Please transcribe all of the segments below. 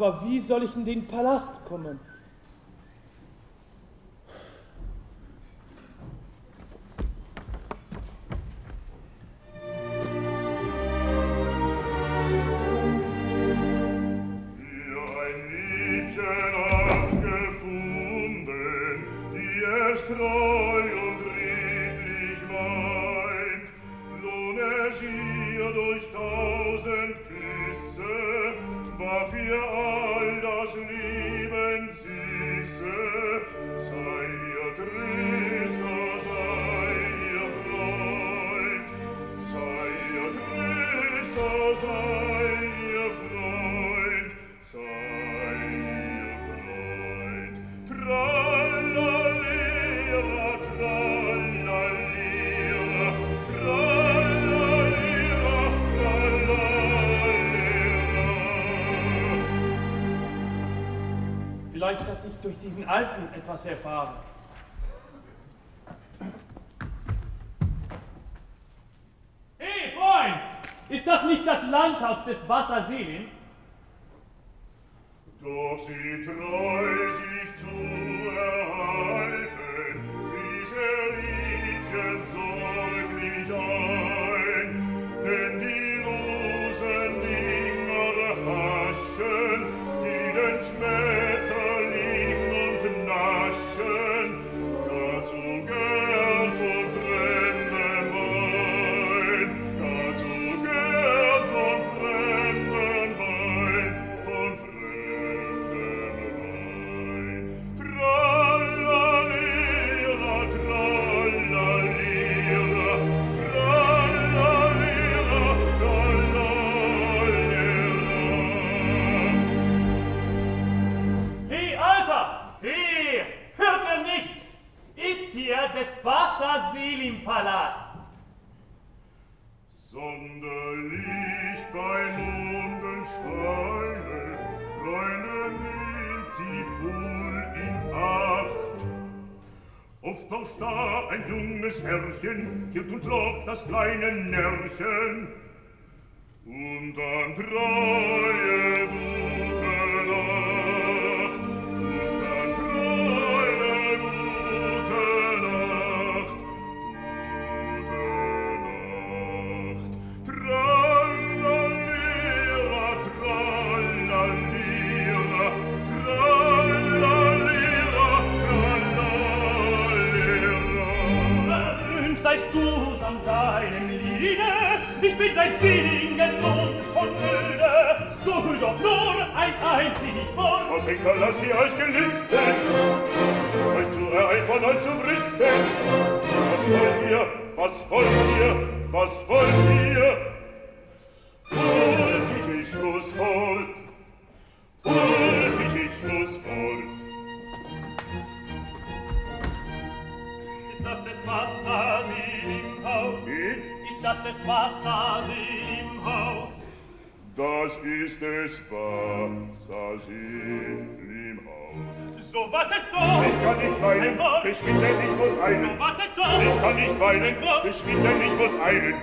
aber wie soll ich in den Palast kommen? fazer fala. kleine einen Wurf. Geschwind, denn ich muss eilen.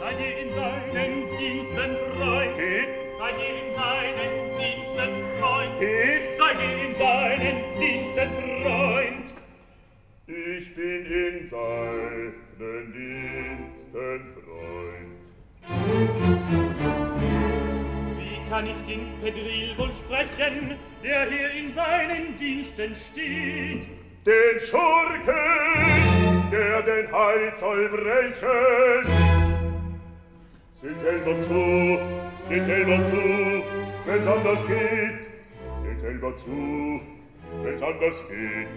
Seid ihr in seinen Diensten treu? He? Seid ihr in seinen Diensten Freund? He? Seid ihr in seinen Diensten Freund? Ich bin in seinen Diensten Freund. Wie kann ich den Pedril wohl sprechen, der hier in seinen Diensten steht? den Schurken, der den Heid soll brechen. Seht selber zu, seht selber zu, wenn's anders geht. Seht selber zu, wenn's anders geht.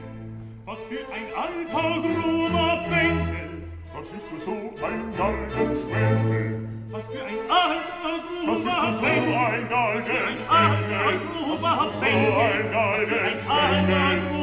Was für ein alter, gruner Bengel, was ist du so ein Galgenschwengel? Was für ein alter, gruber Bengel, was für ein alter, gruber Bengel, was für ein alter, gruber Bengel,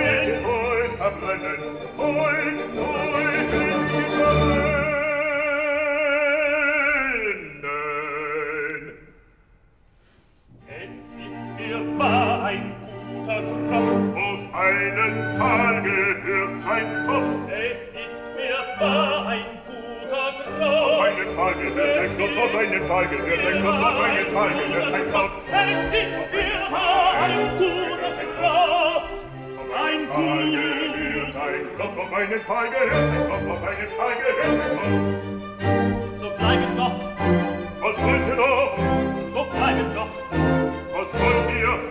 keinen Fall gehört sein Kopf. Es ist mir wahr ein guter Grund. Auf einen Fall gehört sein Kopf, auf einen Fall gehört sein Kopf, auf einen Fall gehört sein Kopf. Es ist mir wahr ein guter Grund. Ein guter gehört ein Kopf, auf einen Fall gehört sein Kopf, auf einen Fall gehört sein Kopf. So bleiben doch. Was wollt ihr noch? So bleiben doch. Was wollt ihr?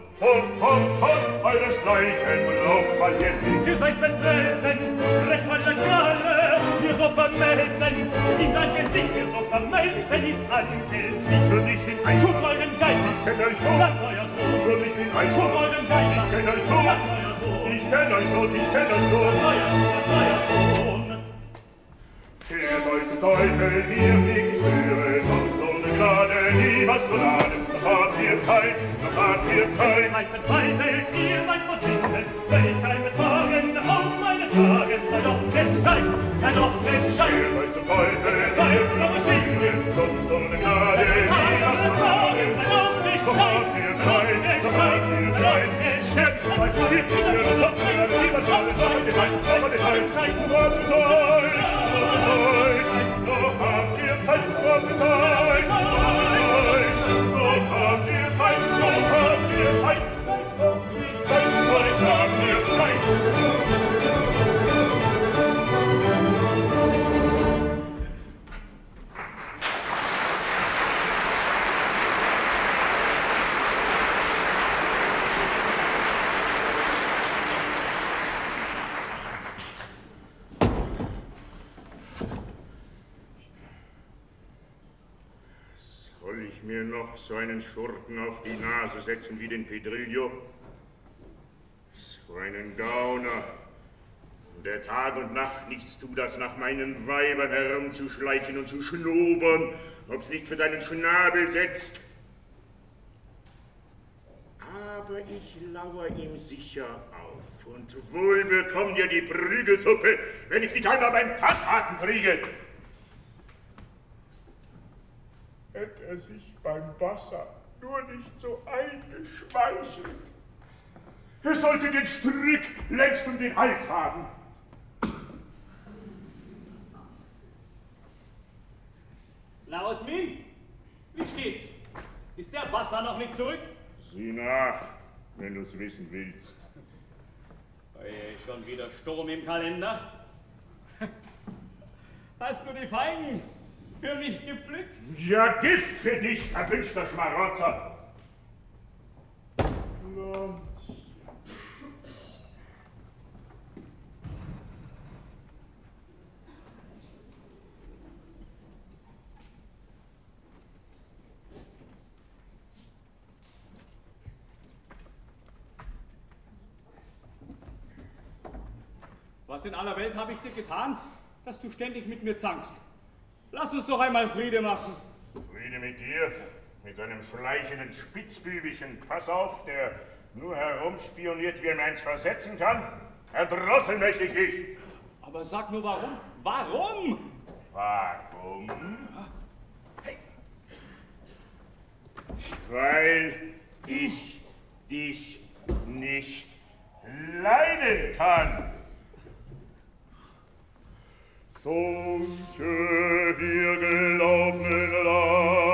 Fort, fort, fort, euresgleichen braucht man hier nicht. Ihr seid besessen, recht von der Galle, ihr so vermessen, in dein Gesicht, ihr so vermessen, ins Angesicht. Würd ich den Eis, schub euren Geist, ich kenn euch schon, lasst euer Druck. Würd ich den Eis, schub euren Geist, ich kenn euch schon, lasst euer Druck. Ich kenn euch schon, ich kenn euch schon, lasst euer Druck, lasst euer Druck. Schert euch zum Teufel, ihr fliegt, ich führe sonst am Gnade, niemals Gnade, noch habt ihr Zeit, noch habt ihr Zeit. Mein Bezweifelt, ihr seid verfinden, welch ein Betragen auf meine Fragen, sei doch gescheit, sei doch gescheit. Ihr seid zum Teufel, sei doch geschwiegen, kommt zur Gnade, niemals Gnade, sei doch gescheit, noch habt ihr Zeit, noch habt ihr Zeit. Jetzt seid ihr, ihr seid niemals Gnade, sei doch gescheit, sei doch gescheit, nur zu Zeit, nur zu Zeit, noch habt ihr Zeit, nur zu Zeit. So einen Schurken auf die Nase setzen wie den Pedrillo? So einen Gauner, der Tag und Nacht nichts tut, als nach meinen Weibern herumzuschleichen und zu schnobern, ob's nicht für deinen Schnabel setzt. Aber ich lauer ihm sicher auf, und wohl bekommt ihr die Prügelsuppe, wenn ich nicht einmal beim Tathaken kriege. Hätte er sich beim Wasser nur nicht so eingeschmeichelt. Er sollte den Strick längst um den Hals haben. Laosmin, wie steht's? Ist der Wasser noch nicht zurück? Sieh nach, wenn du's wissen willst. Hey, schon wieder Sturm im Kalender. Hast du die Feigen für mich gepflückt? Ja, Gift für dich, verwünschter Schmarotzer. Na, Was in aller Welt habe ich dir getan, dass du ständig mit mir zankst? Lass uns doch einmal Friede machen. Friede mit dir, mit seinem schleichenden Spitzbübischen. Pass auf, der nur herumspioniert, wie er mir eins versetzen kann. Erdrosseln möchte ich dich. Aber sag nur warum? Warum? Warum? Weil ich dich nicht leiden kann. Zum Kirche gelaufenen Land,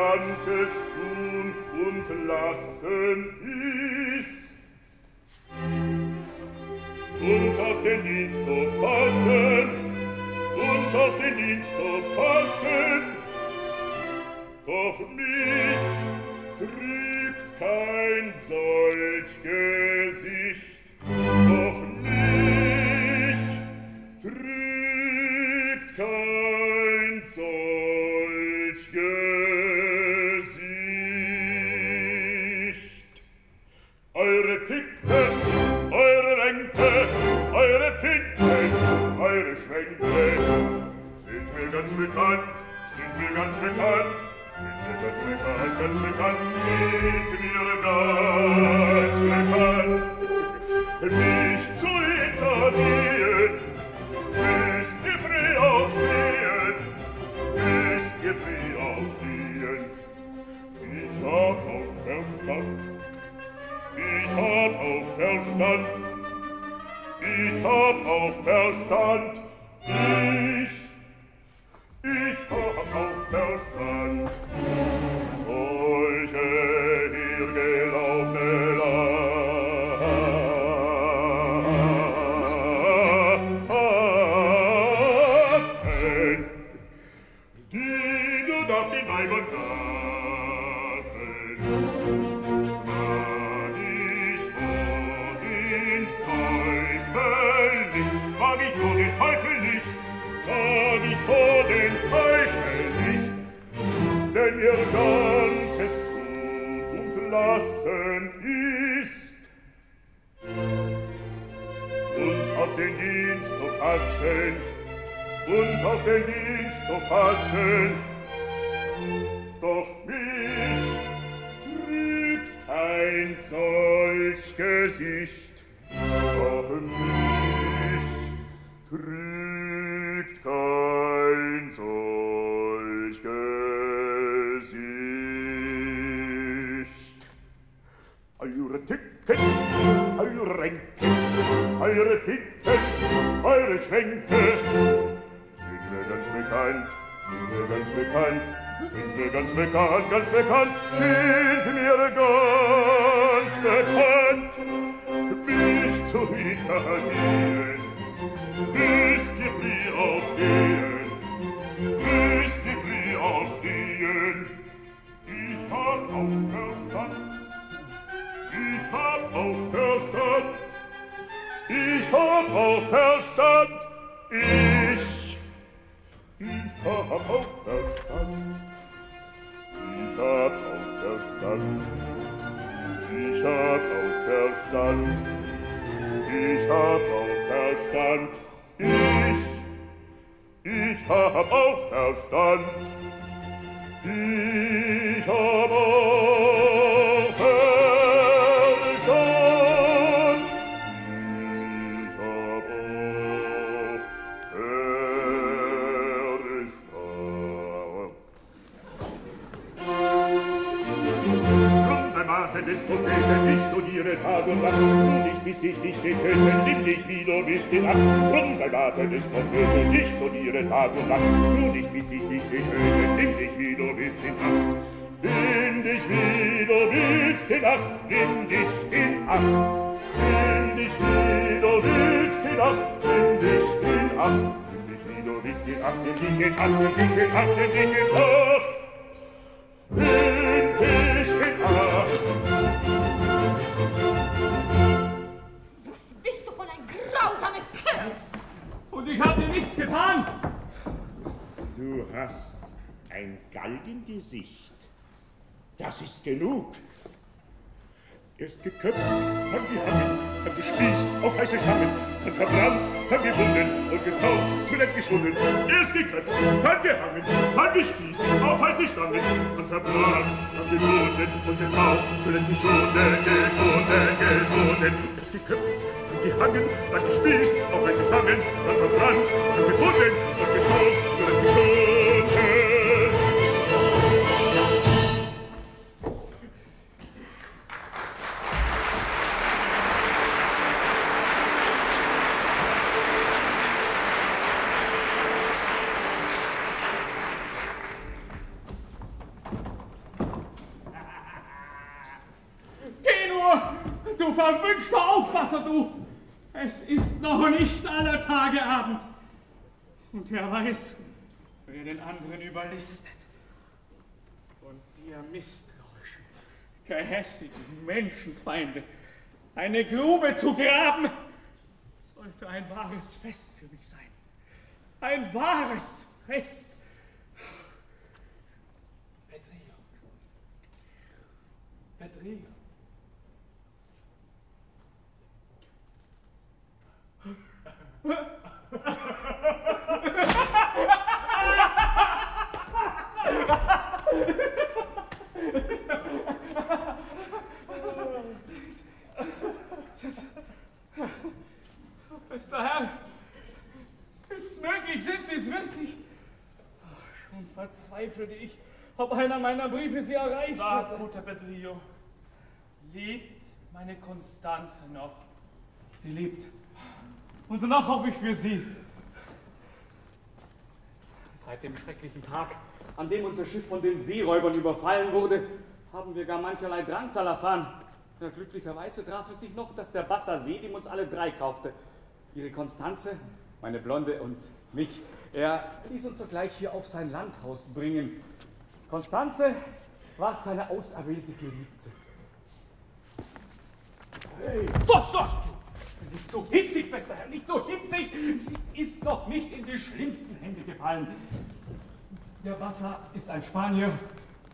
ganzes Tun und Lassen ist. Uns auf den Dienst zu passen, uns auf den Dienst zu passen, doch mich trübt kein solch Gesicht, doch bekannt, sind wir ganz bekannt, sind wir ganz bekannt, ganz bekannt, sind wir ganz bekannt. Nicht zu hintergehen, müsst ihr früh aufstehen, müsst ihr früh aufstehen. Ich hab auch Verstand, ich hab auch Verstand, ich hab auch Verstand, ich Ich hab auch verstand, solche hier gelaufene Lassen, die du doch den Weibern Teufel nicht, mag ich vor den Teufel nicht, fahr dich vor den Teufel nicht, denn ihr ganzes Tun und Lassen ist. Uns auf den Dienst zu passen, uns auf den Dienst zu passen, doch mich trügt kein solch Gesicht, doch mich trügt kein solch Gesicht. Eure Titten, eure Ränke, eure Fitten, eure Schenke, sind mir ganz bekannt, sind mir ganz bekannt, sind mir ganz bekannt, ganz bekannt, sind mir ganz bekannt, mich zu hinternehmen, mich Tag und Nacht. Nur nicht, bis ich dich seh töte, nimm dich, wie du willst, in Acht. Nimm dich, wie du willst, in Acht. Nimm dich in Acht. Nimm dich, wie du willst, in Acht. Nimm dich in Acht. Nimm dich, wie du willst, in Acht. Nimm dich in Acht. Nimm dich in Acht. Nimm dich in Acht. Galgengesicht. Das ist genug. Erst geköpft, dann gehangen, dann gespießt auf heiße Stangen, dann verbrannt, dann gewunden und getaucht, zuletzt geschunden. Erst geköpft, dann gehangen, dann gespießt auf heiße Stangen, dann verbrannt, dann gewunden und getaucht, zuletzt geschunden, gefunden, gefunden. Erst geköpft, dann gehangen, dann gespießt auf heiße Stangen, dann verbrannt, dann gewunden und getaucht, Aufpasser, du! Es ist noch nicht aller Tage Abend. Und wer weiß, wer den anderen überlistet. Und dir misstrauischen, gehässigen Menschenfeinde eine Grube zu graben, sollte ein wahres Fest für mich sein. Ein wahres Fest. Petrio. Petrio. Bester Herr, ist möglich, sind Sie es wirklich? Schon verzweifelte ich, ob einer meiner Briefe Sie erreicht Sag, guter Petrillo, lebt meine Konstanze noch? Sie lebt. Und danach hoffe ich für Sie. Seit dem schrecklichen Tag, an dem unser Schiff von den Seeräubern überfallen wurde, haben wir gar mancherlei Drangsal erfahren. Ja, glücklicherweise traf es sich noch, dass der Bassa Selim uns alle drei kaufte. Ihre Konstanze, meine Blonde und mich. Er ließ uns sogleich hier auf sein Landhaus bringen. Konstanze war seine auserwählte Geliebte. Hey, was sagst du? Nicht so hitzig, bester Herr, nicht so hitzig. Sie ist noch nicht in die schlimmsten Hände gefallen. Der Bassa ist ein Spanier,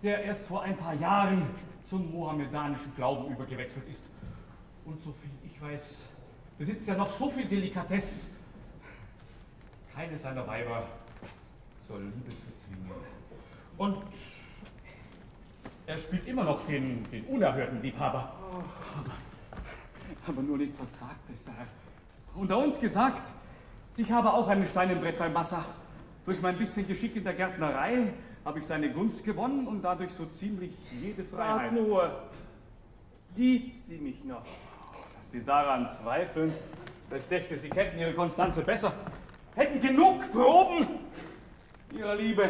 der erst vor ein paar Jahren zum mohammedanischen Glauben übergewechselt ist. Und so viel ich weiß, besitzt er noch so viel Delikatesse, keine seiner Weiber zur Liebe zu zwingen. Und er spielt immer noch den, den unerhörten Liebhaber. Aber aber nur nicht verzagt, bester Herr. Unter uns gesagt, ich habe auch einen Stein im Brett beim Wasser. Durch mein bisschen Geschick in der Gärtnerei habe ich seine Gunst gewonnen und dadurch so ziemlich jede Freiheit. Sag nur, liebt sie mich noch? Dass Sie daran zweifeln, ich dächte, Sie kennen Ihre Konstanze besser. Hätten genug Proben Ihrer Liebe.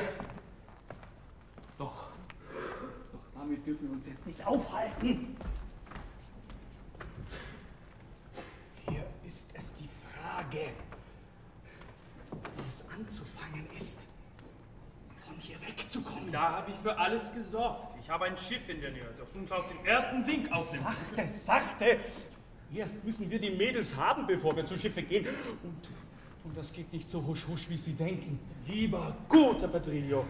Doch, doch damit dürfen wir uns jetzt nicht aufhalten. Frage, wie es anzufangen ist, von hier wegzukommen. Da habe ich für alles gesorgt. Ich habe ein Schiff in der Nähe, das uns auf den ersten Wink aufnimmt. Sachte, sachte! Erst müssen wir die Mädels haben, bevor wir zu Schiffe gehen. Und, und das geht nicht so husch husch, wie Sie denken. Lieber guter Pedrillo,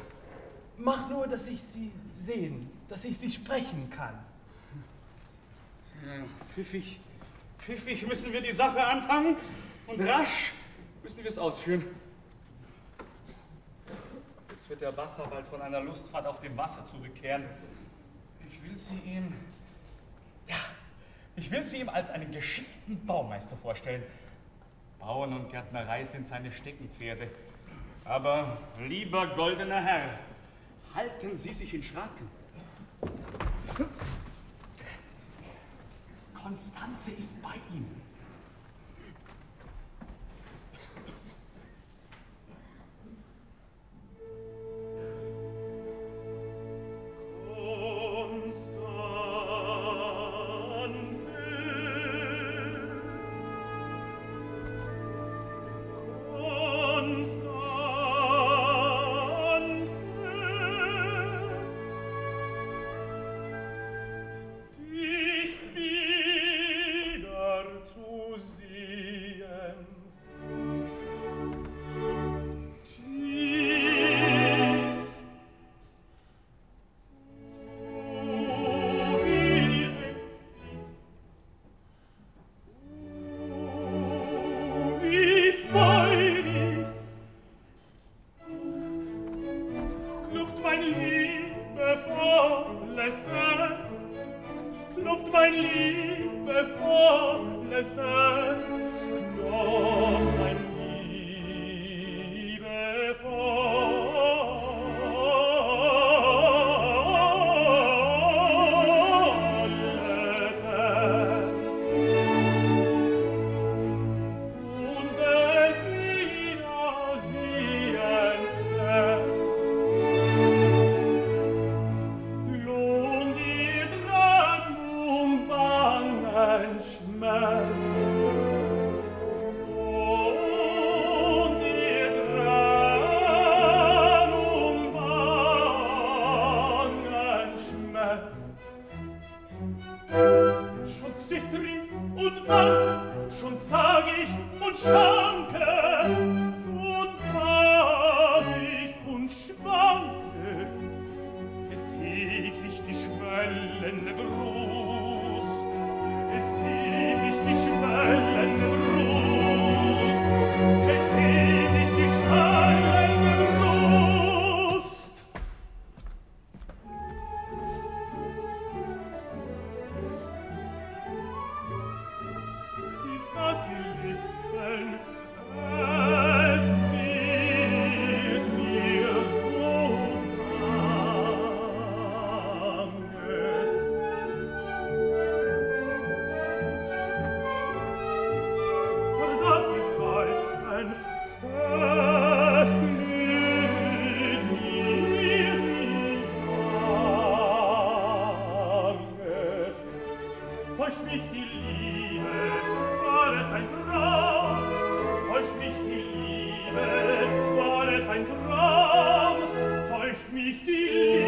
mach nur, dass ich Sie sehen, dass ich Sie sprechen kann. Ja, pfiffig, pfiffig müssen wir die Sache anfangen. Und rasch müssen wir es ausführen. Jetzt wird der Wasser bald von einer Lustfahrt auf dem Wasser zurückkehren. Ich will sie ihm, ja, ich will sie ihm als einen geschickten Baumeister vorstellen. Bauen und Gärtnerei sind seine Steckenpferde. Aber, lieber goldener Herr, halten Sie sich in Schranken. Konstanze ist bei ihm. non täuscht mich die Liebe, war es ein Traum. Täuscht mich die Liebe, war es ein Traum. Täuscht mich die Liebe.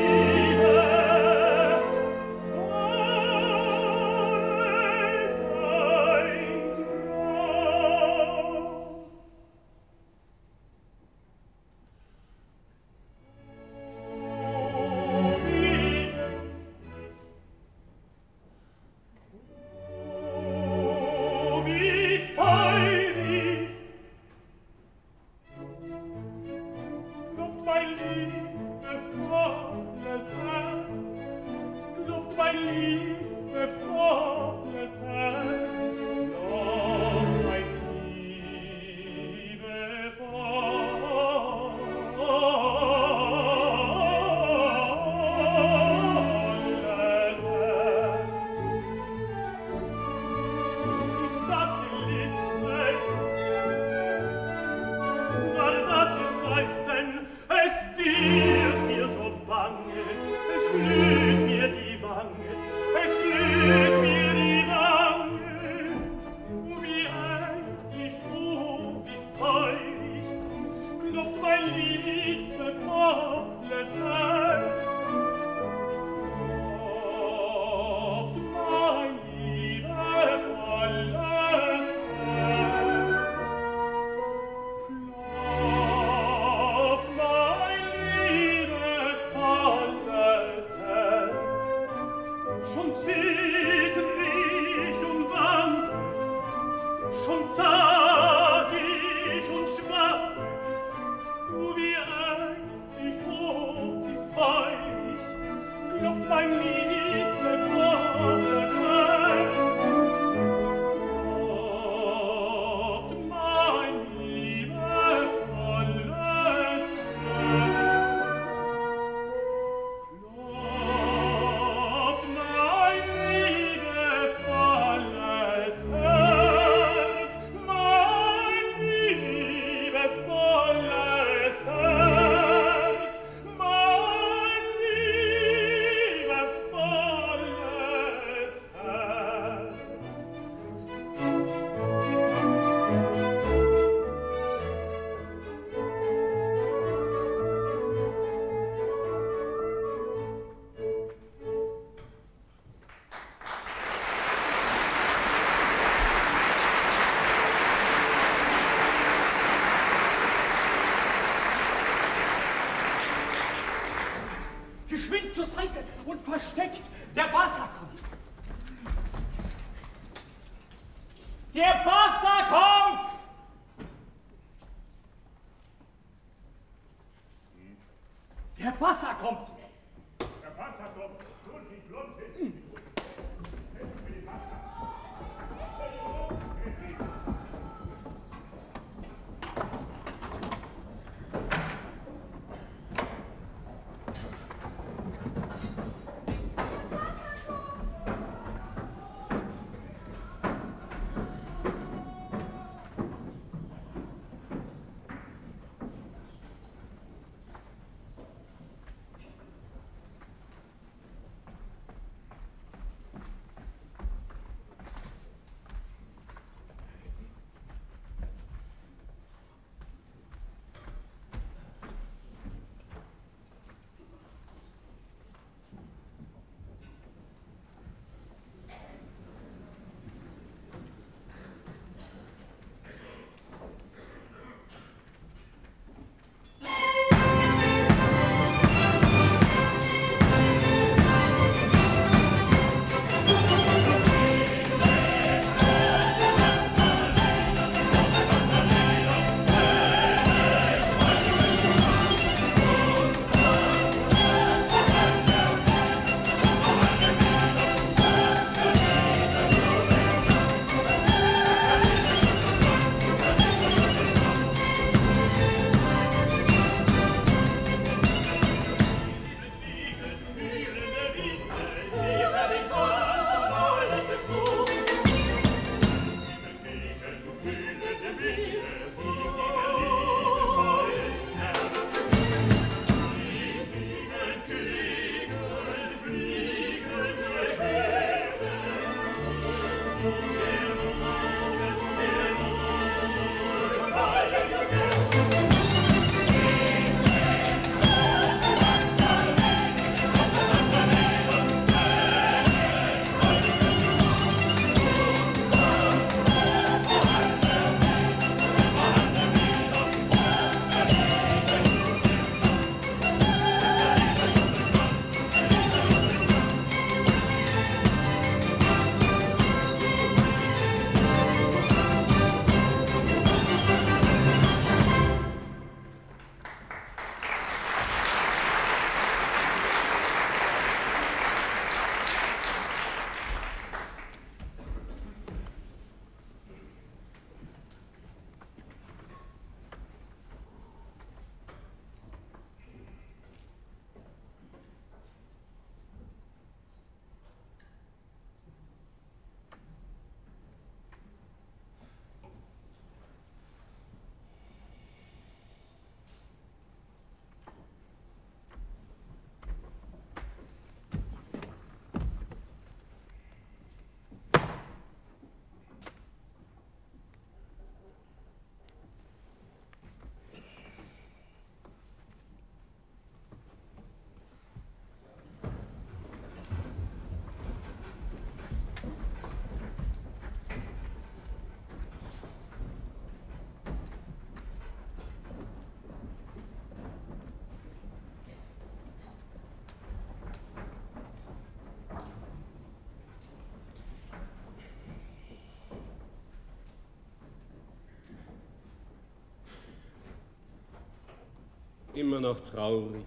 Immer noch traurig.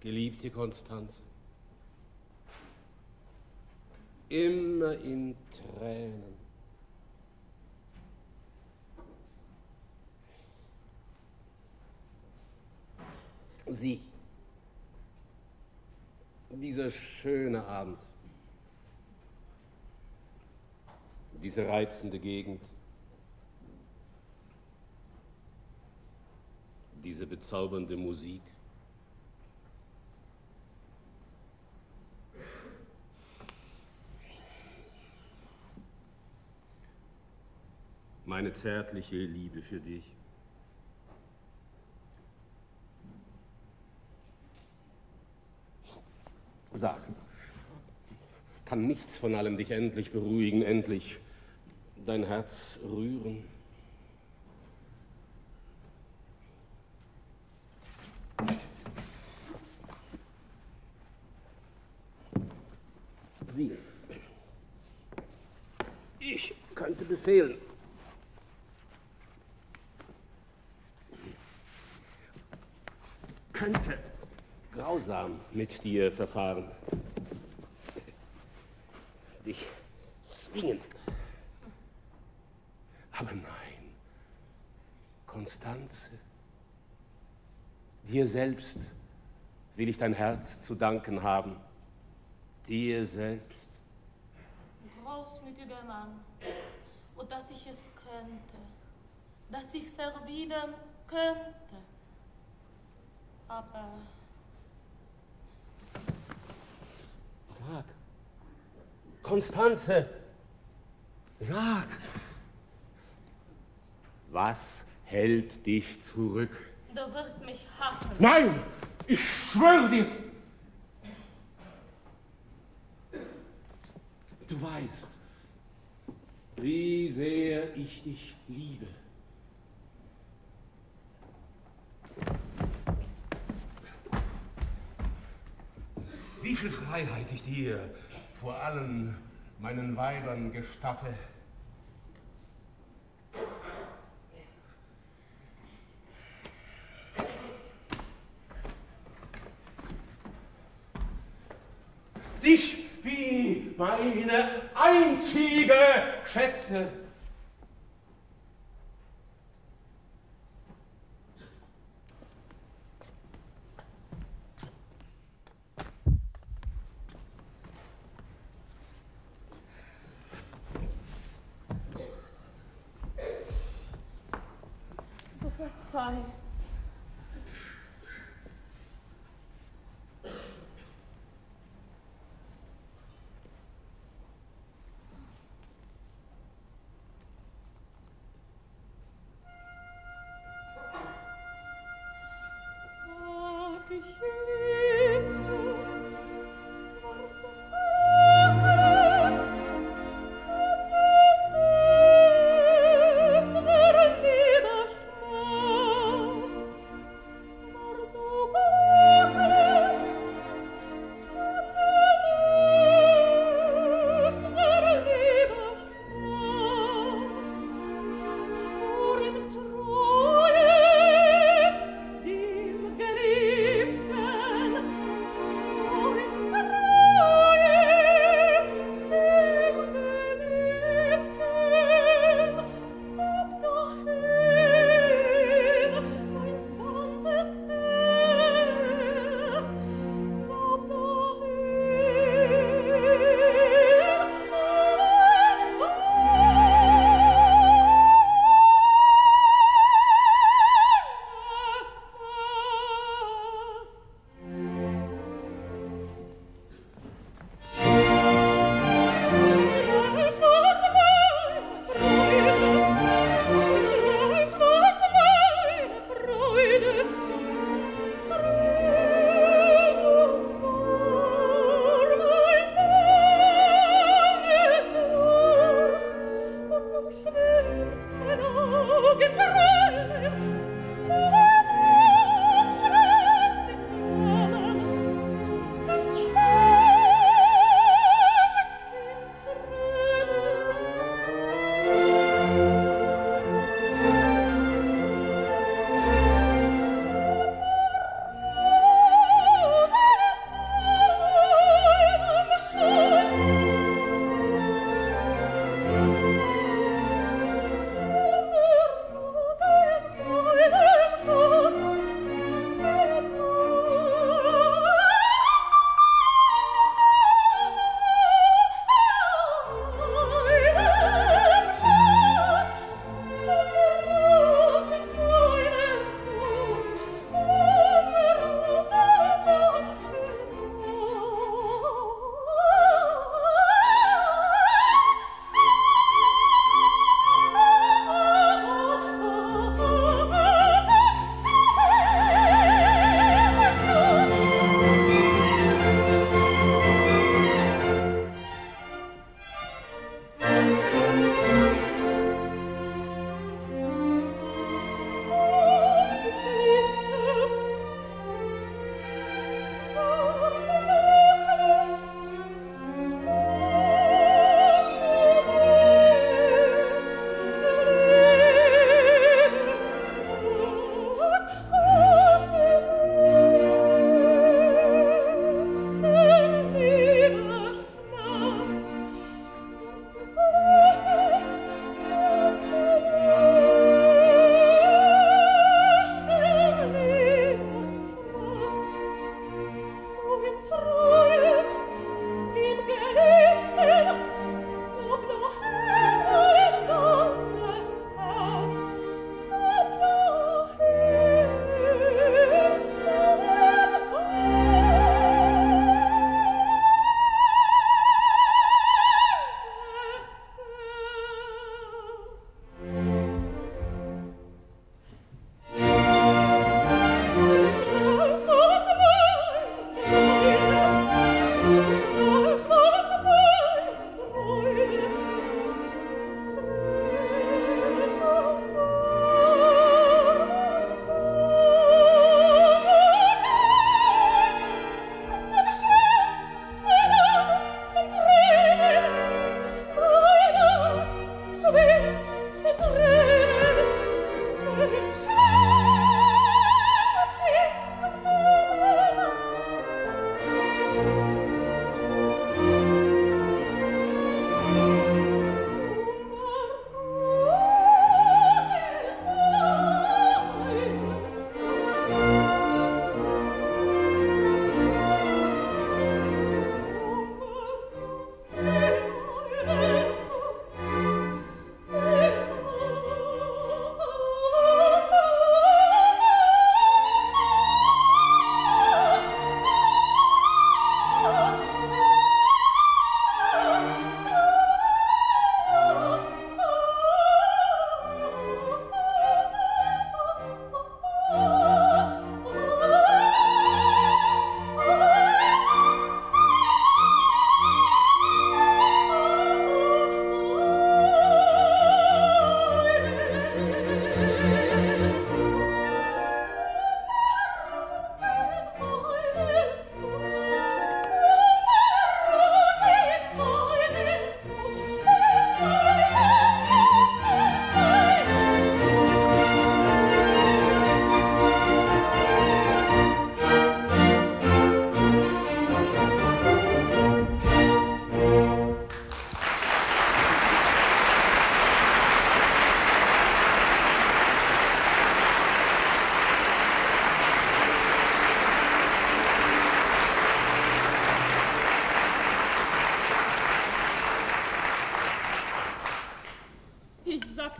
Geliebte Konstanze. Immer in Tränen. Sie. Dieser schöne Abend. Diese reizende Gegend. Diese bezaubernde Musik. Meine zärtliche Liebe für dich. Sag, kann nichts von allem dich endlich beruhigen, endlich dein Herz rühren? Sie. Ich könnte befehlen. Könnte grausam mit dir verfahren. Dich zwingen. Aber nein, Konstanze, dir selbst will ich dein Herz zu danken haben. Dir selbst. Großmütiger Mann, und dass ich es könnte, dass ich es erwidern könnte. Aber Sag. Konstanze, sag. Was hält dich zurück? du wirst mich hassen. Nein, ich schwöre dir's. Du weißt, wie sehr ich dich liebe. Wie viel Freiheit ich dir vor allen meinen Weibern gestatte. Dich wie meine einzige Schätze.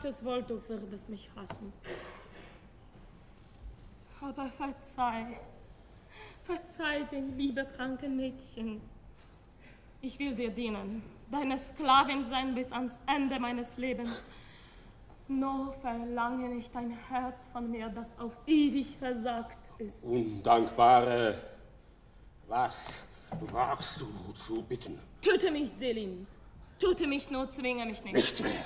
Es wohl, du würdest mich hassen. Aber verzeih, verzeih dem liebe kranken Mädchen. Ich will dir dienen, deine Sklavin sein bis ans Ende meines Lebens. Nur verlange nicht dein Herz von mir, das auf ewig versagt ist. Undankbare, was wagst du zu bitten? Töte mich, Selin. Töte mich nur, zwinge mich nicht. Nichts mehr.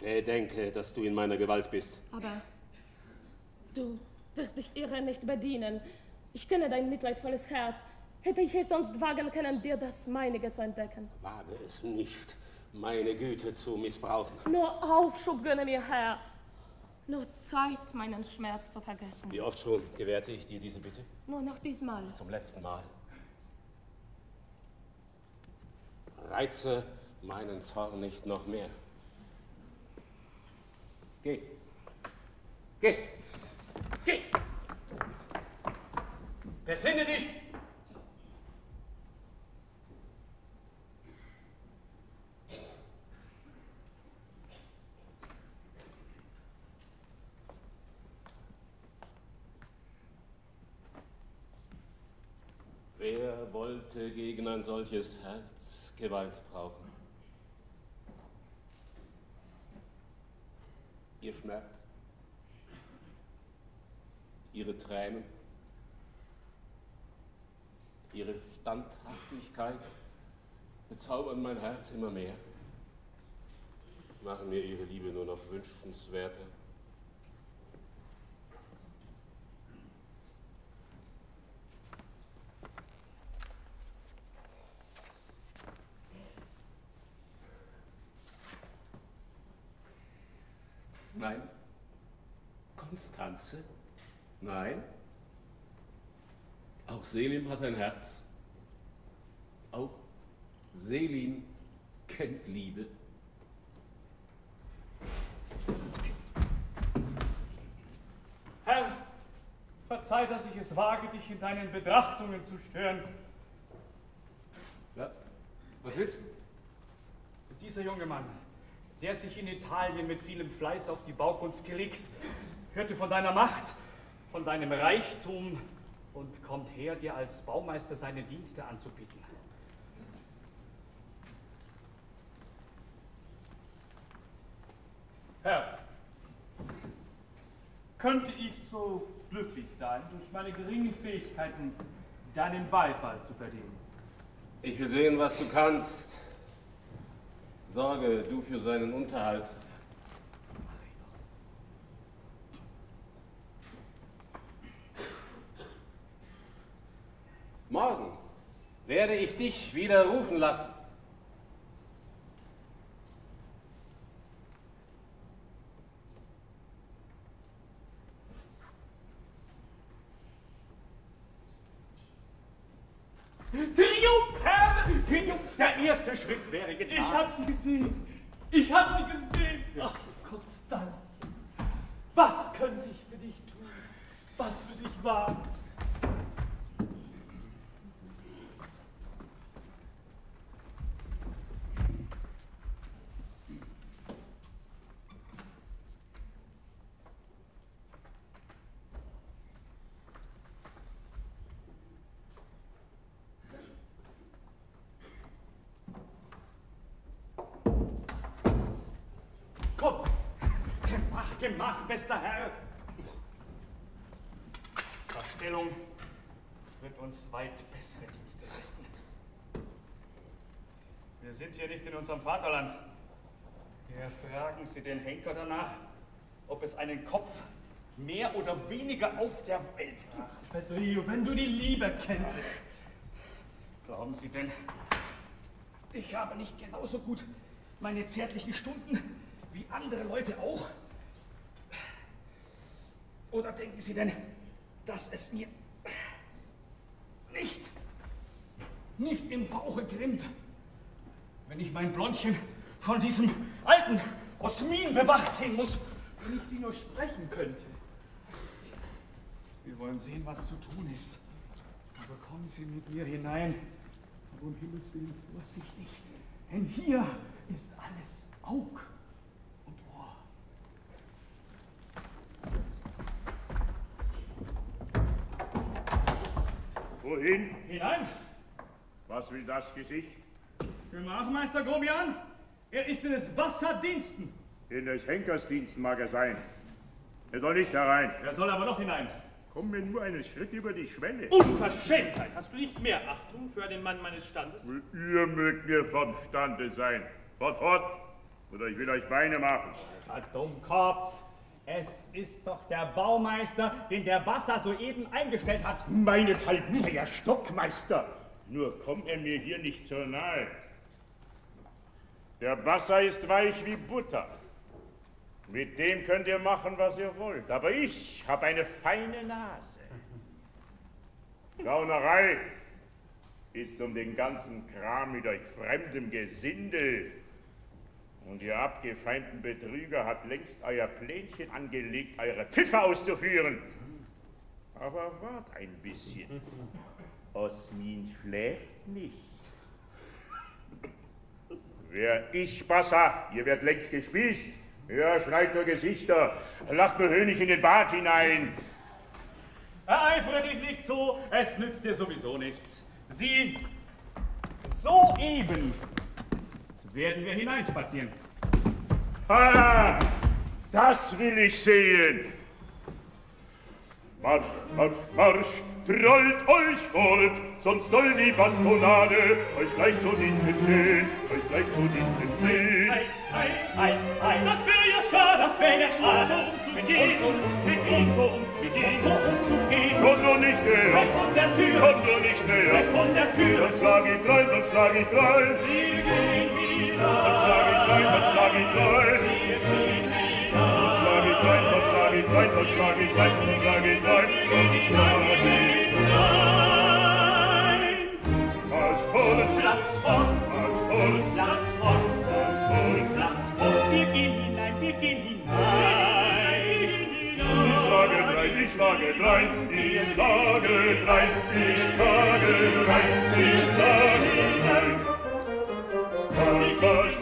Bedenke, dass du in meiner Gewalt bist. Aber du wirst dich irre nicht bedienen. Ich kenne dein mitleidvolles Herz. Hätte ich es sonst wagen können, dir das meinige zu entdecken. Wage es nicht, meine Güte zu missbrauchen. Nur Aufschub gönne mir, Herr. Nur Zeit, meinen Schmerz zu vergessen. Wie oft schon gewährte ich dir diese Bitte? Nur noch diesmal. Zum letzten Mal. Reize meinen Zorn nicht noch mehr. Geh. Geh. Geh. Besinne dich. Wer wollte gegen ein solches Herz Gewalt brauchen? Ihr Schmerz, ihre Tränen, ihre Standhaftigkeit bezaubern mein Herz immer mehr, machen mir ihre Liebe nur noch wünschenswerter. Nein. Konstanze? Nein. Auch Selim hat ein Herz. Auch Selim kennt Liebe. Herr, verzeih, dass ich es wage, dich in deinen Betrachtungen zu stören. Ja, was willst du? Dieser junge Mann, der sich in Italien mit vielem Fleiß auf die Baukunst gelegt, hörte von deiner Macht, von deinem Reichtum und kommt her, dir als Baumeister seine Dienste anzubieten. Herr, könnte ich so glücklich sein, durch meine geringen Fähigkeiten deinen Beifall zu verdienen? Ich will sehen, was du kannst. Sorge du für seinen Unterhalt. Morgen werde ich dich wieder rufen lassen. Triumph, Herr! Triumph, der erste Schritt wäre getan. Ich hab sie gesehen. Ich hab sie gesehen. Ach, Konstanze. Was könnte ich für dich tun? Was für dich wagen? Uns weit bessere Dienste leisten. Wir sind hier nicht in unserem Vaterland. Hier fragen Sie den Henker danach, ob es einen Kopf mehr oder weniger auf der Welt gibt. Pedrillo, wenn du die Liebe kennst. Glauben Sie denn, ich habe nicht genauso gut meine zärtlichen Stunden wie andere Leute auch? Oder denken Sie denn, dass es mir nicht, nicht im Bauche grimmt, wenn ich mein Blondchen von diesem alten Osmin bewacht sehen muss? Wenn ich sie nur sprechen könnte. Wir wollen sehen, was zu tun ist. Aber kommen Sie mit mir hinein. Um Himmels Willen vorsichtig, denn hier ist alles Aug Wohin? Hinein. Was will das Gesicht? Gemach, Meister Grobian. Er ist in des Wasserdiensten. In des Henkersdiensten mag er sein. Er soll nicht herein. Er soll aber noch hinein. Komm mir nur einen Schritt über die Schwelle. Unverschämtheit! Hast du nicht mehr Achtung für den Mann meines Standes? Ihr mögt mir vom Stande sein. Fort, fort, oder ich will euch Beine machen. Dummkopf! Es ist doch der Baumeister, den der Wasser soeben eingestellt hat. Meinethalben, Herr Stockmeister. Nur kommt er mir hier nicht so nahe. Der Wasser ist weich wie Butter. Mit dem könnt ihr machen, was ihr wollt. Aber ich habe eine feine Nase. Gaunerei ist um den ganzen Kram mit euch fremdem Gesindel. Und ihr abgefeimten Betrüger habt längst euer Plänchen angelegt, eure Pfiffe auszuführen. Aber wart ein bisschen. Osmin schläft nicht. Wer ich Bassa, ihr werdet längst gespießt. Ja, schneit nur Gesichter, lacht mir Hönig in den Bart hinein. Ereifere dich nicht so, es nützt dir sowieso nichts. Sieh, soeben werden wir hineinspazieren. Ah, das will ich sehen. Marsch, Marsch, Marsch, trollt euch fort, sonst soll die Bastonade euch gleich zu Diensten stehen, euch gleich zu Diensten stehen. Ei, ei, ei, ei, das wär ja schade, das wär ja schade, so umzugehen, so umzugehen, so umzugehen, so umzugehen. Komm nur nicht näher, Weg von der Tür, komm nur nicht näher, weg von der Tür, dann schlag ich drein, dann schlag ich drein, wir gehen wir Ich sage rein, ich sage rein, ich sage rein, ich sage rein.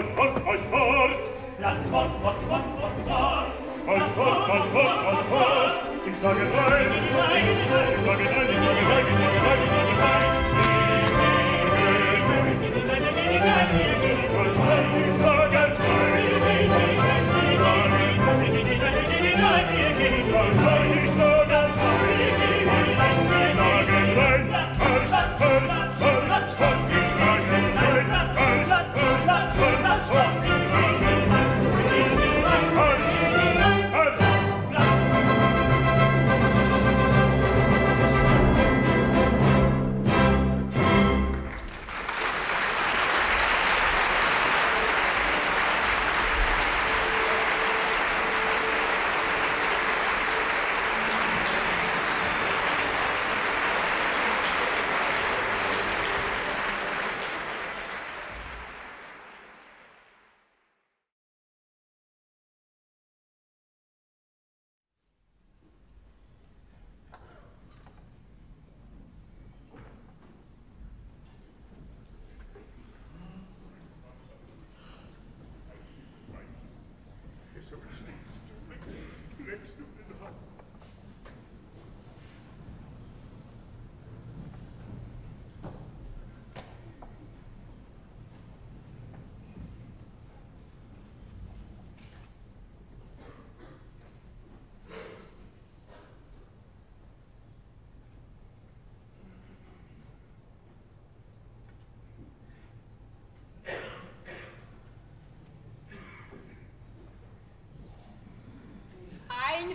euch fort, euch fort! Platz fort, fort, fort, fort, fort! Euch fort, euch fort, euch fort! Ich sage nein, ich sage rein, ich sage nein, ich sage nein, ich sage nein, ich sage nein! Ein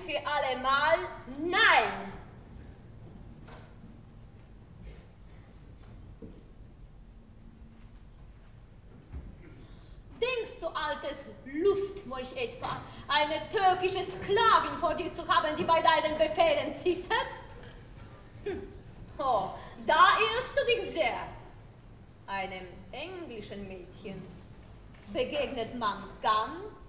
für allemal Nein. Denkst du, altes Lustmolch etwa, eine türkische Sklavin vor dir zu haben, die bei deinen Befehlen zittert? Hm. Oh, da irrst du dich sehr. Einem englischen Mädchen begegnet man ganz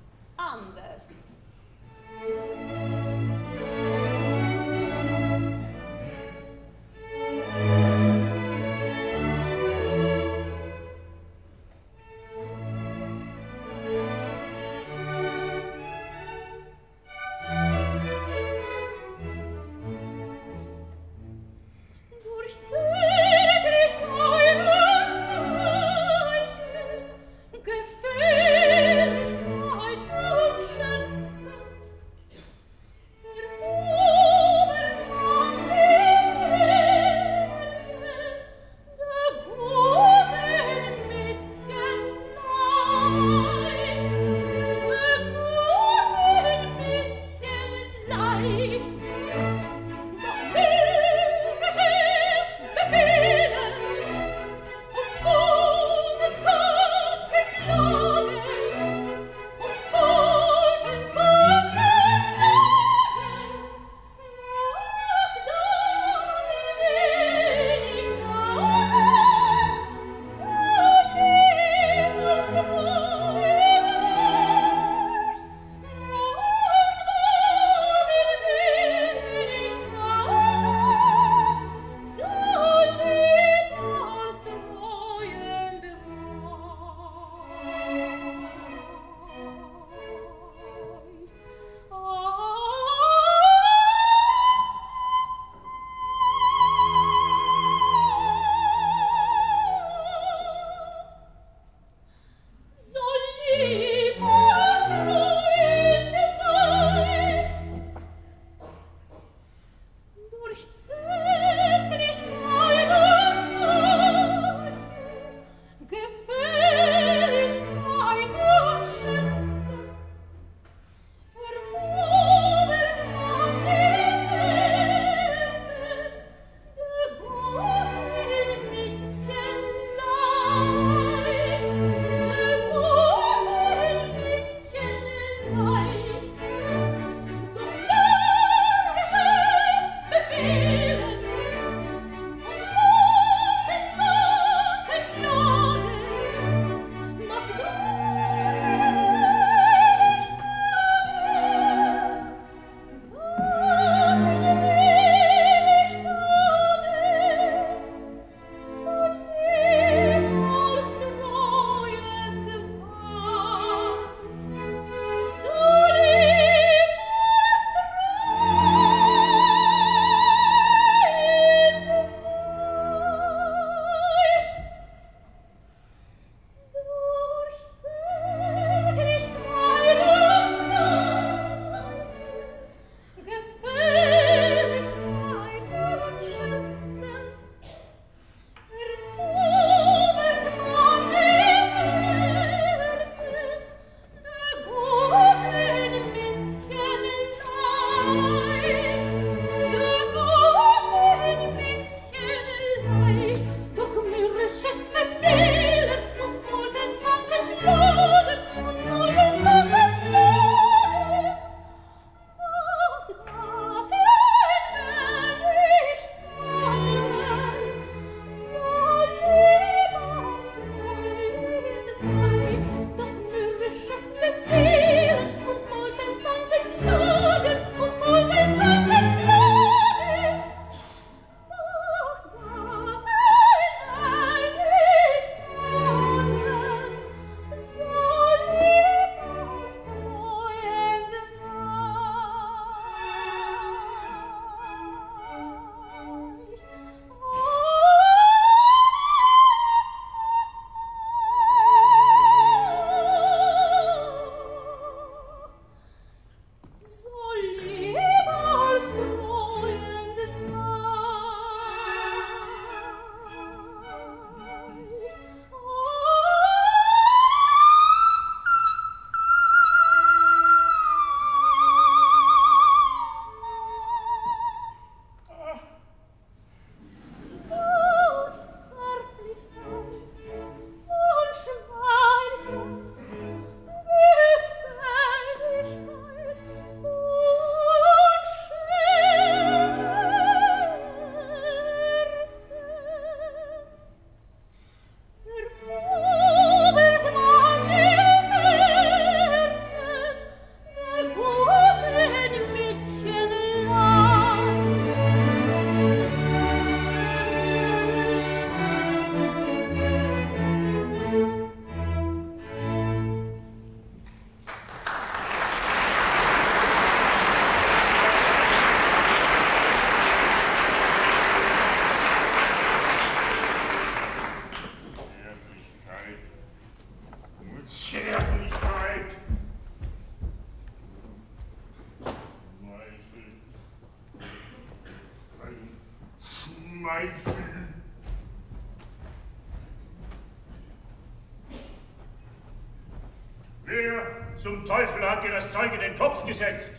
zum Teufel hat dir das Zeug in den Kopf gesetzt?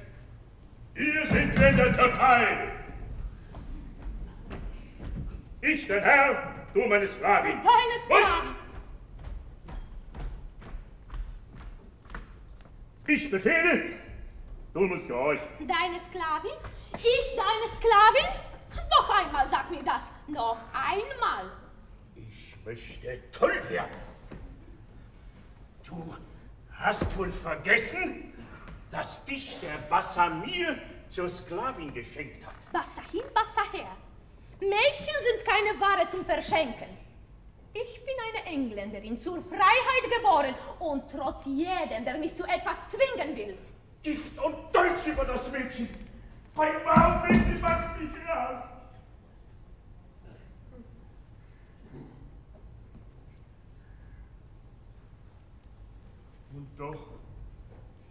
Hier sind wir in der Türkei. Ich, der Herr, du meine Sklavin. Deine Sklavin. Ich befehle, du musst gehorchen. Deine Sklavin? Ich deine Sklavin? Noch einmal sag mir das. Noch einmal. Ich möchte toll werden. Du hast wohl vergessen, dass dich der Bassamir zur Sklavin geschenkt hat. Bassa hin, Bassa her. Mädchen sind keine Ware zum Verschenken. Ich bin eine Engländerin, zur Freiheit geboren und trotz jedem, der mich zu etwas zwingen will. Gift und Dolch über das Mädchen. Mein Warum Mädchen macht mich erst. Und doch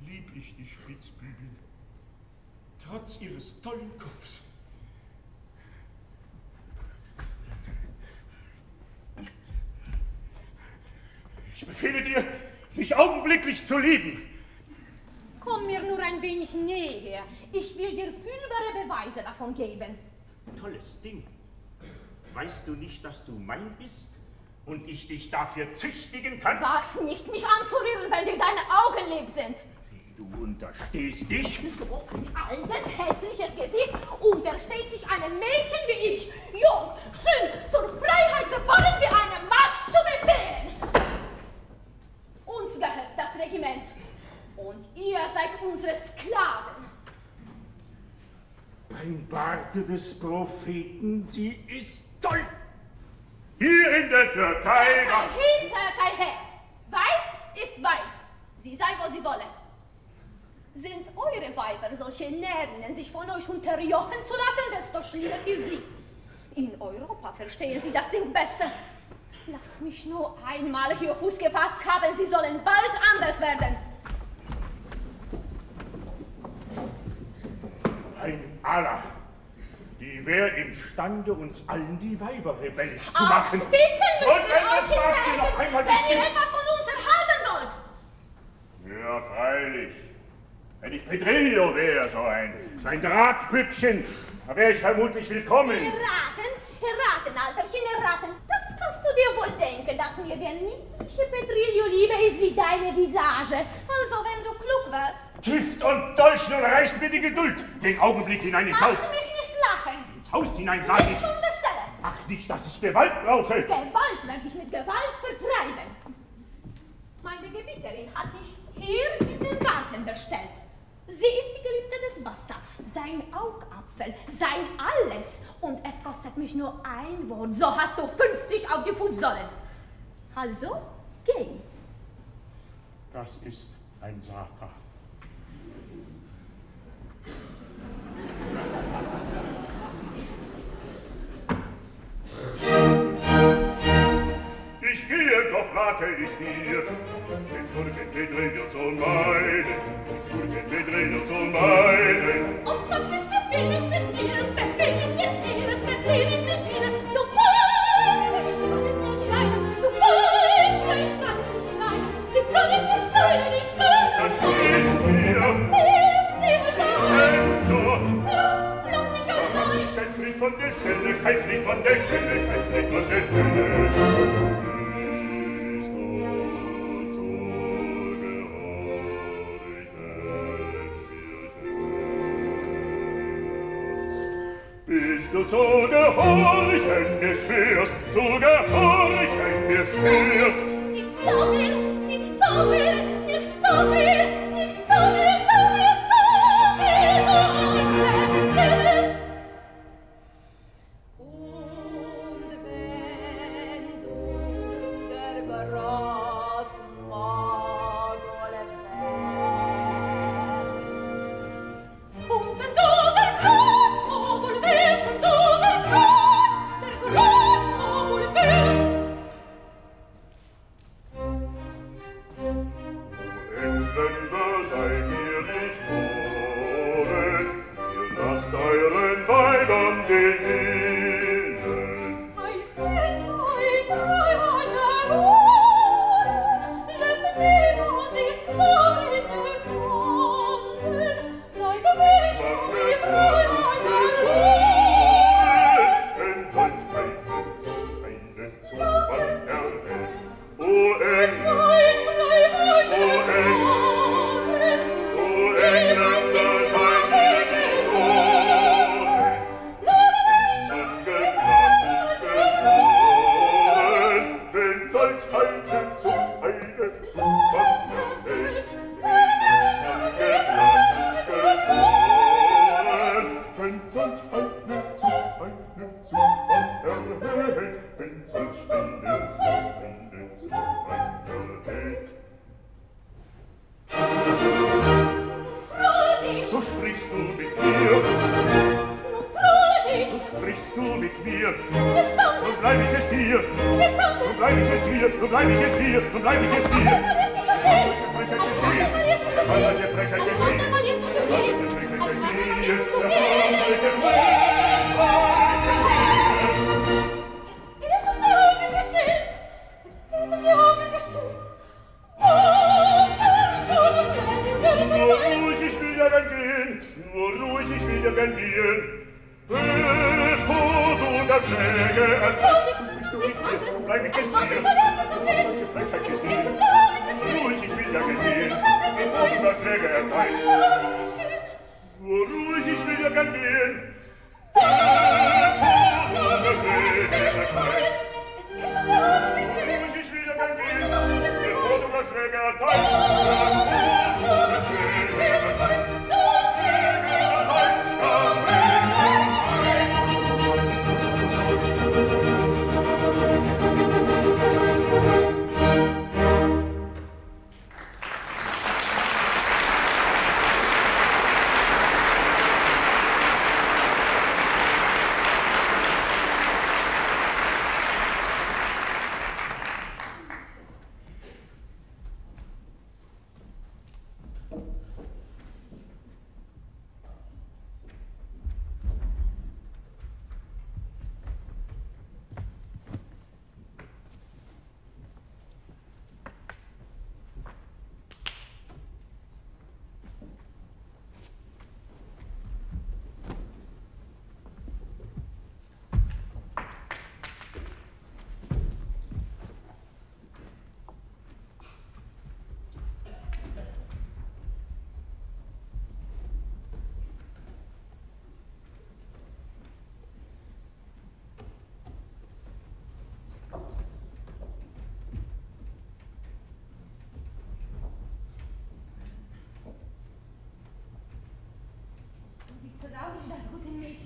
lieb ich die Spitzbübel, trotz ihres tollen Kopfs. Ich befehle dir, mich augenblicklich zu lieben. Komm mir nur ein wenig näher. Ich will dir fühlbare Beweise davon geben. Tolles Ding. Weißt du nicht, dass du mein bist und ich dich dafür züchtigen kann? Wag's nicht, mich anzurühren, wenn dir deine Augen lieb sind. Du unterstehst dich? So ein altes, hässliches Gesicht untersteht sich einem Mädchen wie ich. Jung, schön, zur Freiheit geboren wie eine Magd zu befehlen. Uns gehört das Regiment. Und ihr seid unsere Sklaven. Beim Barte des Propheten, sie ist toll. Hier in der Türkei. Türkei hin, Türkei her. Weib ist Weib. Sie sei, wo sie wolle. Sind eure Weiber solche Närrinnen, sich von euch unterjochen zu lassen, desto schlimmer für sie. In Europa verstehen sie das Ding besser. Lass mich nur einmal hier Fuß gefasst haben, sie sollen bald anders werden. Ein Allah, die wär imstande, uns allen die Weiber rebellisch zu machen. Bitten müsst Und wenn das Wagte noch einmal die wenn ihr etwas von uns erhalten wollt. Ja, freilich. Wenn ich Pedrillo wäre, so ein, so ein Drahtpüppchen, da wäre ich vermutlich willkommen. Erraten, erraten, Alterchen, erraten. Das kannst du dir wohl denken, dass mir der niedliche Pedrillo lieber ist wie deine Visage. Also, wenn du klug wärst. Gift und Dolch, nun reißt mir die Geduld. Den Augenblick hinein ins Haus. Lass mich nicht lachen. Ins Haus hinein, sag ich. Nicht unterstelle. Ach, nicht, dass ich Gewalt brauche. Gewalt werde ich mit Gewalt vertreiben. Meine Gebieterin hat mich hier in den Garten bestellt. Sie ist die Geliebte des Wasser, sein Augapfel, sein Alles. Und es kostet mich nur ein Wort, so hast du 50 auf die Fußsohlen. Also, geh. Das ist ein Satan. Ich gehe, doch warte ich hier. Den Schurken Pedrillo zu meiden, den Schurken Pedrillo zu meiden. Und doch nicht, wer ich mit dir, wer ich mit dir, wer will ich von der Stelle, kein Schritt von der Stelle, kein Schritt von der Stelle. Bist du zu gehorchen mir geschwörst, zu gehorchen mir geschwörst. Nicht so viel, nicht so viel, nicht so viel,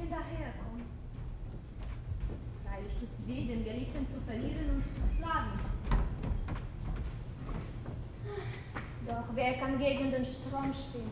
hinterherkommt. Freilich tut's weh, den Geliebten zu verlieren und zu plagen. Doch wer kann gegen den Strom schwimmen?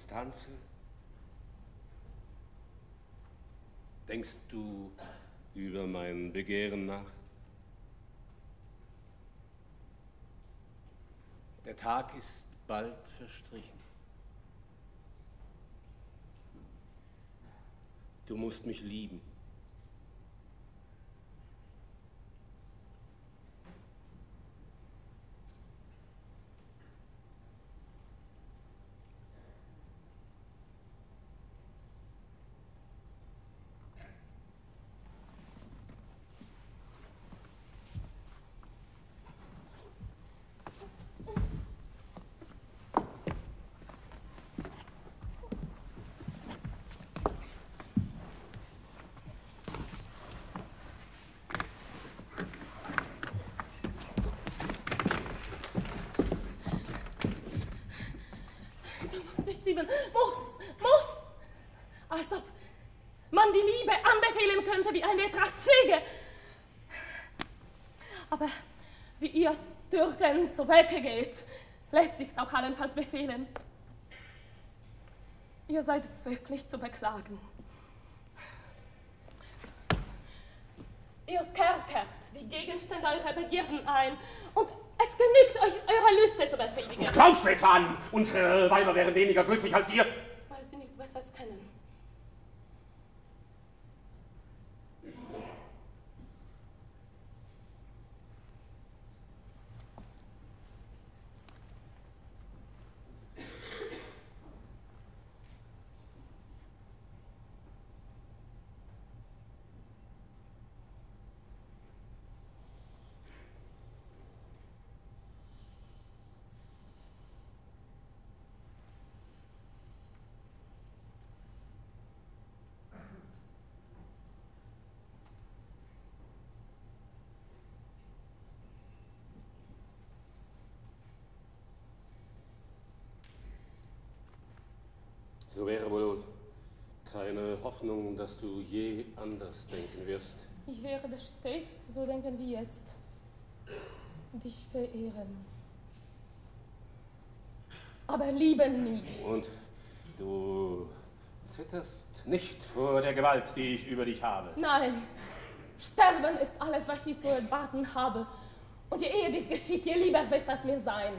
Konstanze? Denkst du über mein Begehren nach? Der Tag ist bald verstrichen. Du musst mich lieben. lieben muss, muss. Als ob man die Liebe anbefehlen könnte wie eine Drahtsäge. Aber wie ihr Türken zu Werke geht, lässt sich's auch allenfalls befehlen. Ihr seid wirklich zu beklagen. Ihr kerkert die Gegenstände eurer Begierden ein und es genügt euch, eure Lüste zu befriedigen. Klaus an! Unsere Weiber wären weniger glücklich als ihr. Weil sie nichts Besseres kennen. So wäre wohl keine Hoffnung, dass du je anders denken wirst. Ich werde stets so denken wie jetzt. Dich verehren. Aber lieben nie. Und du zitterst nicht vor der Gewalt, die ich über dich habe. Nein. Sterben ist alles, was ich zu erwarten habe. Und je eher dies geschieht, je lieber wird es mir sein.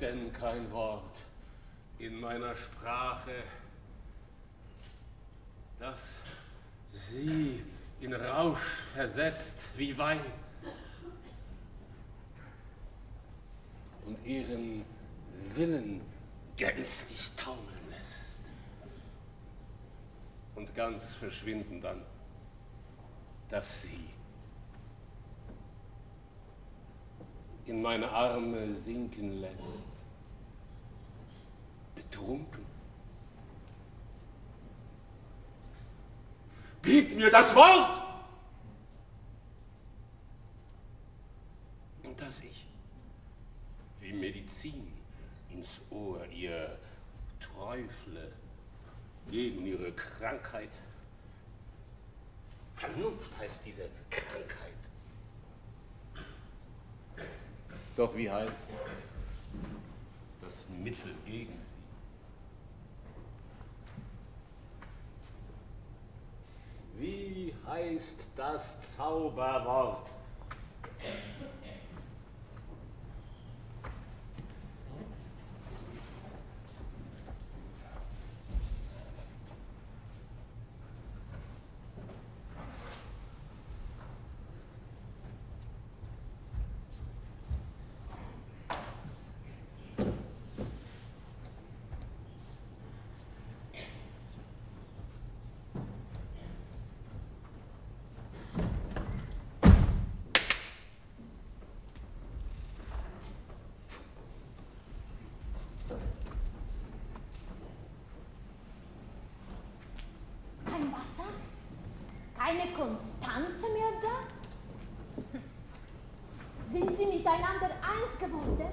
Denn kein Wort in meiner Sprache, das sie in Rausch versetzt wie Wein und ihren Willen gänzlich taumeln lässt und ganz verschwinden dann, dass sie in meine Arme sinken lässt, das Wort! Und dass ich, wie Medizin, ins Ohr ihr träufle gegen ihre Krankheit. Vernunft heißt diese Krankheit. Doch wie heißt das Mittel gegen sie? Wie heißt das Zauberwort? Kein Wasser? Keine Konstanze mehr da? Sind sie miteinander eins geworden?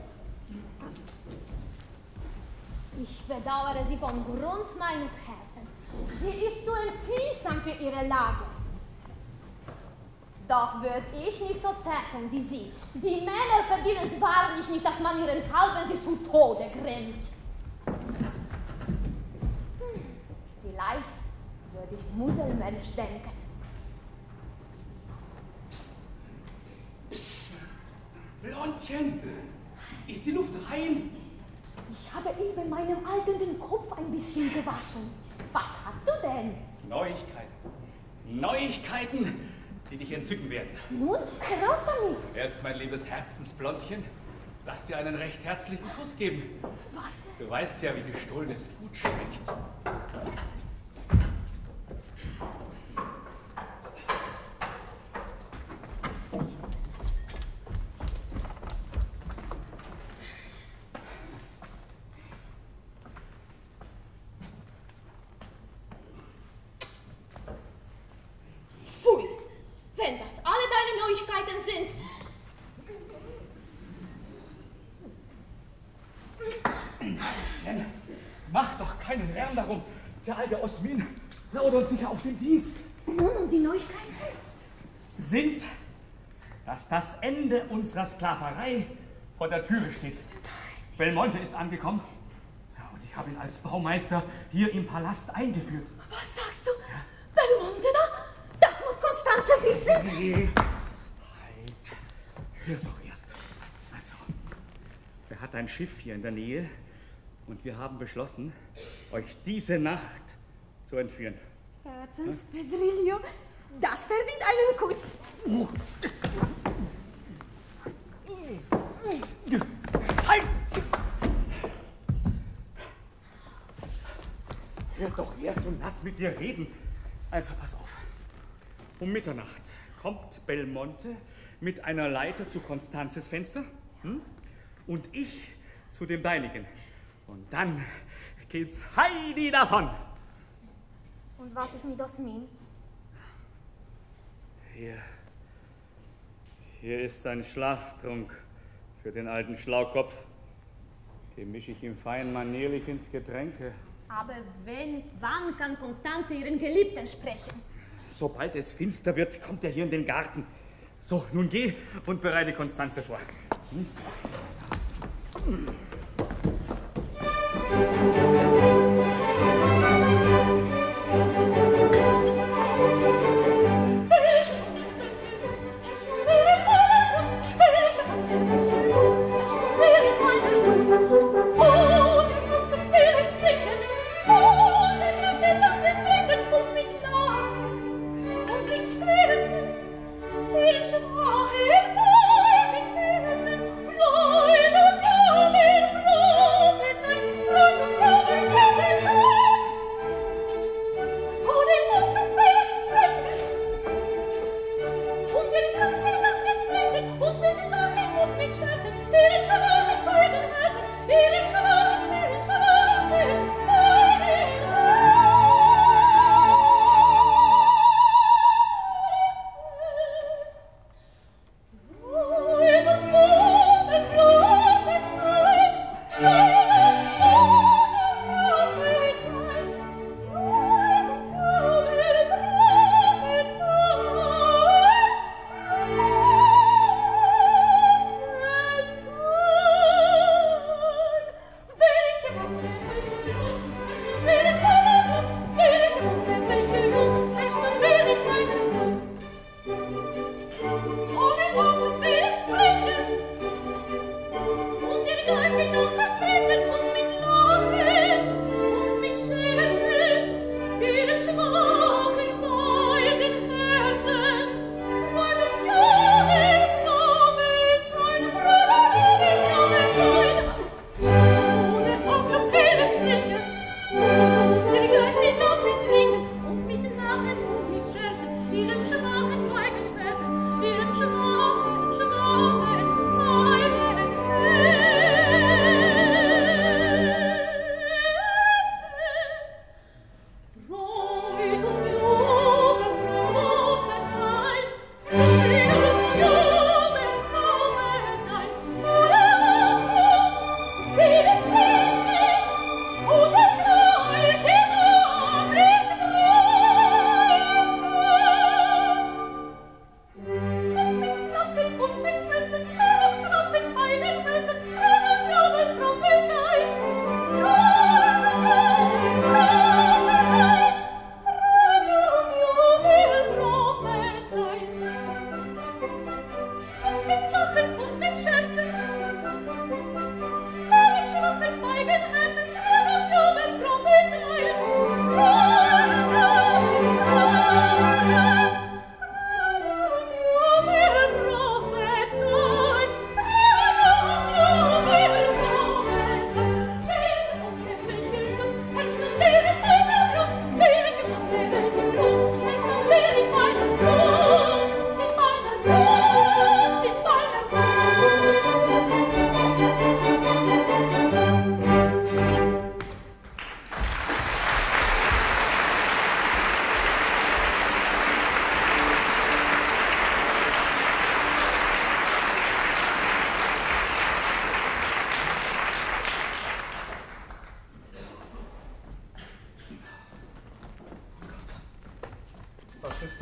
Ich bedauere sie vom Grund meines Herzens. Sie ist zu empfindsam für ihre Lage. Doch würde ich nicht so zärteln wie sie. Die Männer verdienen es wahrlich nicht, dass man ihren Kalben sich zu Tode grimmt. Vielleicht würde ich Muselmensch denken. Blondchen, ist die Luft rein? Ich habe eben meinem Alten den Kopf ein bisschen gewaschen. Was hast du denn? Neuigkeiten. Neuigkeiten, die dich entzücken werden. Nun, heraus damit. Erst mein liebes Herzensblondchen, lass dir einen recht herzlichen Kuss geben. Warte. Du weißt ja, wie gestohlenes gut schmeckt. Pfui, wenn das alle deine Neuigkeiten sind. Jen, mach doch keinen Lärm darum. Der alte Osmin lauert uns sicher auf den Dienst. Nun, und die Neuigkeiten? Sind, dass das Ende unserer Sklaverei vor der Türe steht. Belmonte ist angekommen. Ja, und ich habe ihn als Baumeister hier im Palast eingeführt. Was sagst du? Belmonte da? Das muss Konstanze wissen. Nee. Halt. Hör doch erst. Also, er hat ein Schiff hier in der Nähe und wir haben beschlossen, euch diese Nacht zu entführen. Herzenspedrillo, das verdient einen Kuss. Halt! Hör doch erst und lass mit dir reden. Also pass auf. Um Mitternacht kommt Belmonte mit einer Leiter zu Konstanzes Fenster hm? und ich zu dem deinigen. Und dann geht's Heidi davon. Und was ist mit Osmin? Hier. Hier ist ein Schlaftrunk für den alten Schlaukopf. Den mische ich ihm fein manierlich ins Getränke. Aber wenn, wann kann Konstanze ihren Geliebten sprechen? Sobald es finster wird, kommt er hier in den Garten. So, nun geh und bereite Konstanze vor. Hm? So.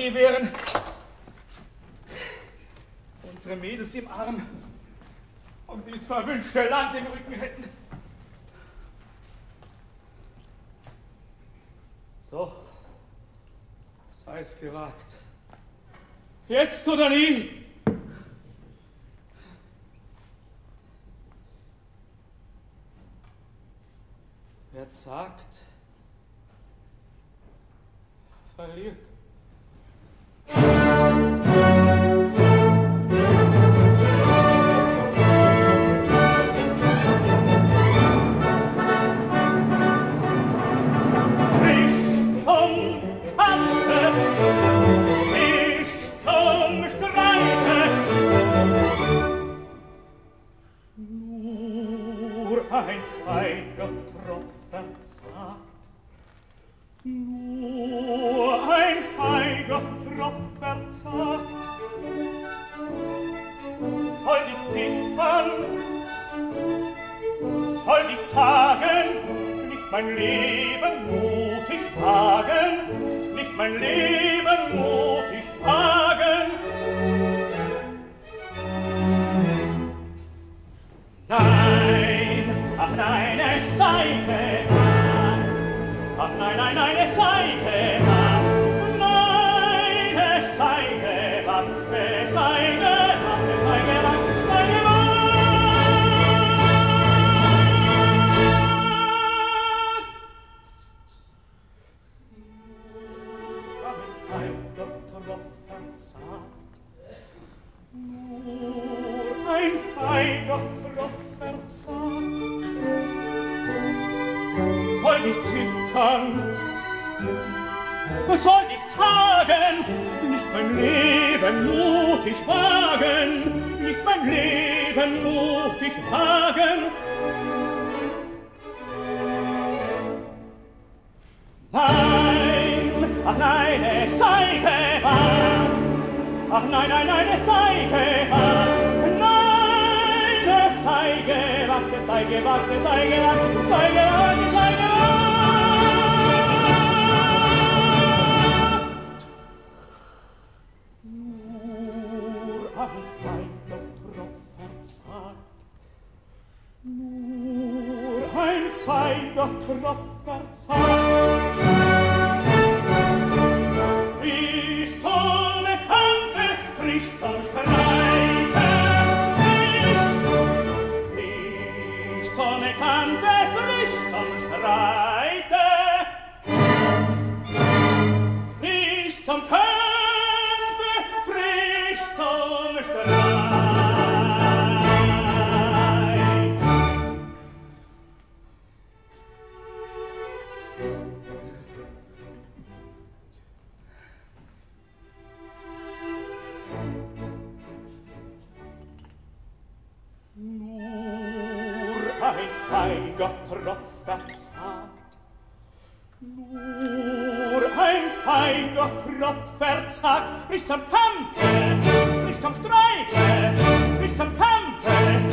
See wären, unsere Mädels im Arm und dies verwünschte Land im Rücken hätten. Doch, sei es gewagt. Jetzt sagt. Nur ein feiger Tropf verzagt, soll dich zittern, soll dich zagen, nicht mein Leben mutig wagen, nicht mein Leben mutig wagen. Nein, ach nein, es sei weg, Ach nein, nein, nein, es sei gemein. kann. Was soll ich sagen? Nicht mein Leben mutig wagen, nicht mein Leben mutig wagen. Nein, ach nein, es sei gewagt. Ach nein, nein, nein, es sei gewagt. Nein, es sei gewagt, es sei gewagt, es sei gewagt, es sei gewagt, es sei gewagt. Nur ein feiner Tropfer Zeit Nur ein feiger Tropf verzagt, bricht zum Kampf, bricht zum Streite, bricht zum Kampf.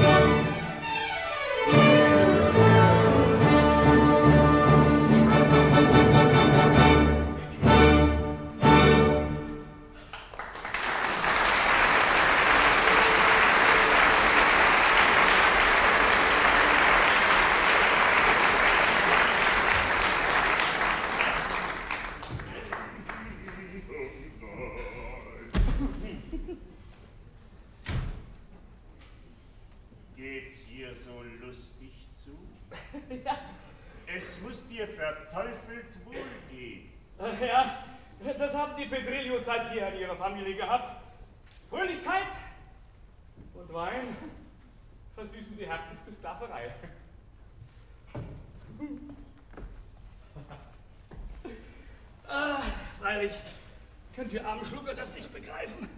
Ihr armen Schlucker das nicht begreifen.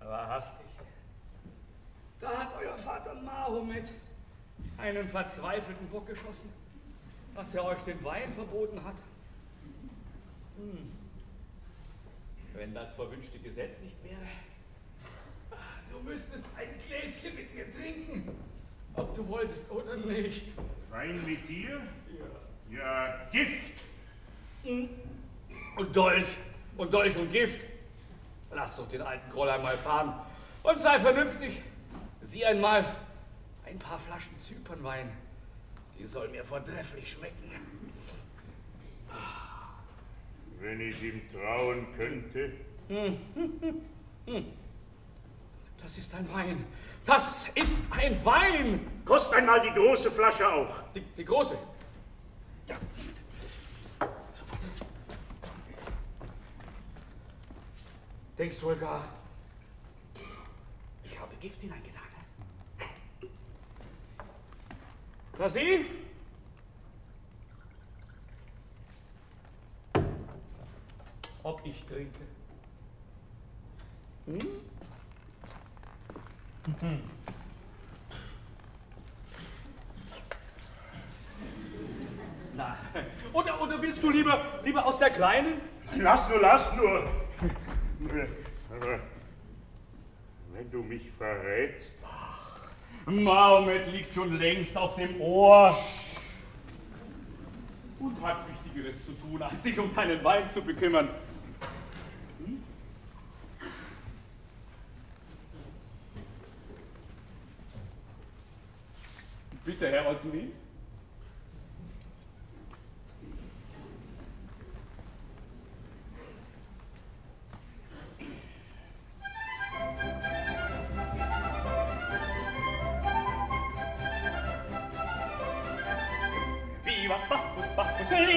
Wahrhaftig, da hat euer Vater Mahomet einen verzweifelten Bock geschossen, dass er euch den Wein verboten hat. Hm. Wenn das verwünschte Gesetz nicht wäre, du müsstest ein Gläschen mit mir trinken, ob du wolltest oder nicht. Wein mit dir? Ja, Gift. Und Dolch, und Dolch und Gift. Lass doch den alten Groll einmal fahren und sei vernünftig. Sieh einmal, ein paar Flaschen Zypernwein, die soll mir vortrefflich schmecken. Wenn ich ihm trauen könnte. Das ist ein Wein. Das ist ein Wein. Kost einmal die große Flasche auch. Die, die große? Ja. Denkst wohl gar, ich habe Gift hineingetan. Na sieh? Ob ich trinke. Hm? Mhm. Na, oder, oder willst du lieber, lieber aus der kleinen? Lass nur, lass nur. Wenn du mich verrätst. Mahomet liegt schon längst auf dem Ohr und hat Wichtigeres zu tun, als sich um deinen Wein zu bekümmern. Hm? Bitte, Herr Osmin.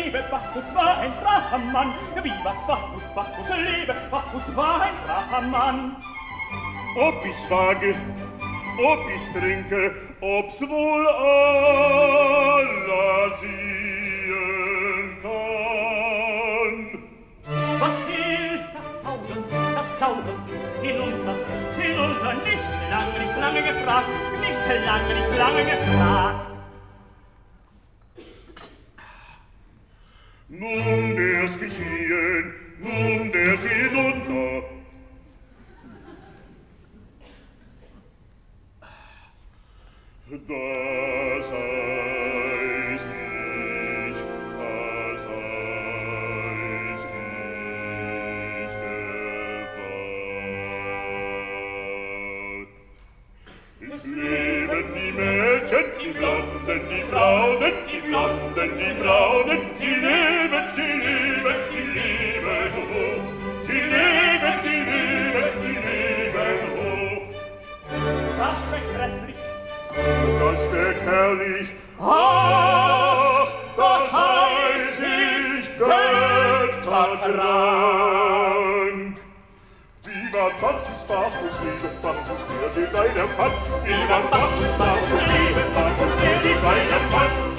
liebe, Bacchus war ein braver Mann. Ja, viva Bacchus, Bacchus lebe, Bacchus war ein braver Mann. Ob ich wage, ob ich trinke, ob's wohl aller sehen kann. Was hilft das Zaubern, das Zaubern, hinunter, hinunter, nicht lange, nicht lange gefragt, nicht lange, nicht lange gefragt. Nun der's geschehen, nun der's hinunter. Das heißt nicht, das heißt nicht gewagt. Es leben die Mädchen, die Blonden, die Braunen, die Blonden, die Braunen, die leben, die leben, die leben hoch. Sie leben, sie leben, sie leben hoch. Das schmeckt und das schmeckt herrlich. Ach, das heißt ich Göttertrank. Viva Bacchus, Bacchus, Liebe Bacchus, dir die Beine fand. Viva Bacchus, Bacchus, Liebe Bacchus, dir die Beine fand.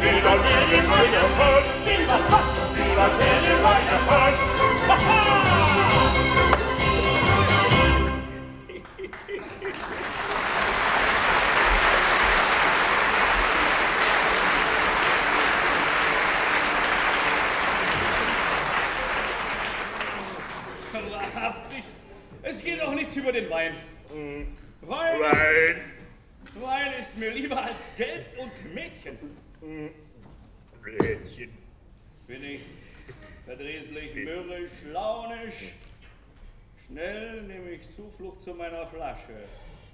Wieder will ich meine Hand, wieder will ich meine Hand, über den Wein. Wein, Wein. Ist, Wein ist mir lieber als Geld und Mädchen. Mädchen. Bin ich verdrießlich, mürrisch, launisch. Schnell nehme ich Zuflucht zu meiner Flasche.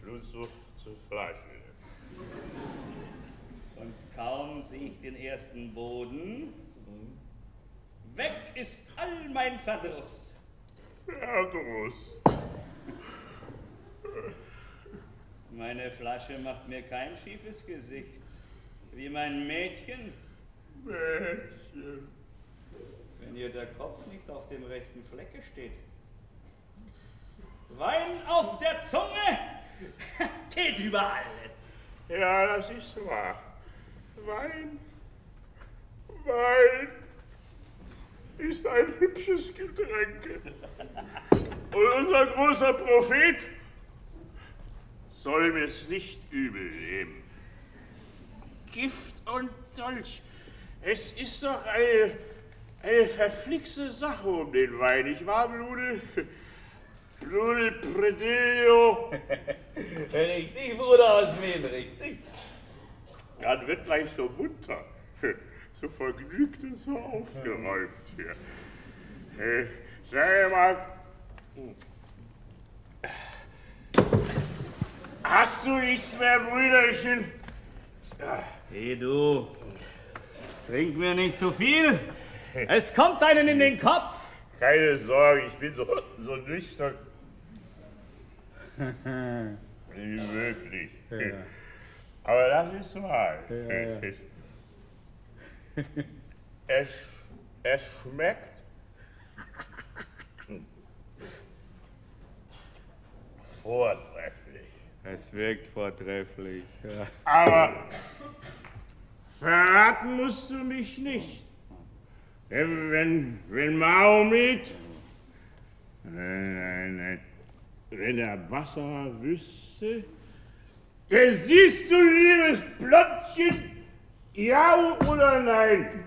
Schlusssucht zur Flasche. Und kaum sehe ich den ersten Boden, weg ist all mein Verdruss. Verdruss. Meine Flasche macht mir kein schiefes Gesicht, wie mein Mädchen, Mädchen. wenn ihr der Kopf nicht auf dem rechten Flecke steht. Wein auf der Zunge geht über alles. Ja, das ist wahr. Wein. Wein ist ein hübsches Getränk. Und unser großer Prophet soll mir's nicht übel nehmen. Gift und Dolch. Es ist doch eine, eine verflixte Sache um den Wein, nicht wahr, Bludel? Bludel Predillo. Richtig, Bruder aus Wien, richtig. Dann wird gleich so munter, so vergnügt und so aufgeräumt hier. Äh, sag mal, hast du nichts mehr, Brüderchen? Hey du, trink mir nicht zu viel. Es kommt einen in den Kopf. Keine Sorge, ich bin so, so nüchtern. Wie möglich. Aber das ist wahr. Es, es schmeckt vortrefflich. Es wirkt vortrefflich. Ja. Aber verraten musst du mich nicht. Wenn, wenn, wenn Mahomet, nein, nein, nein, wenn der Wasser wüsste, dann siehst du, liebes Plottchen, ja oder nein?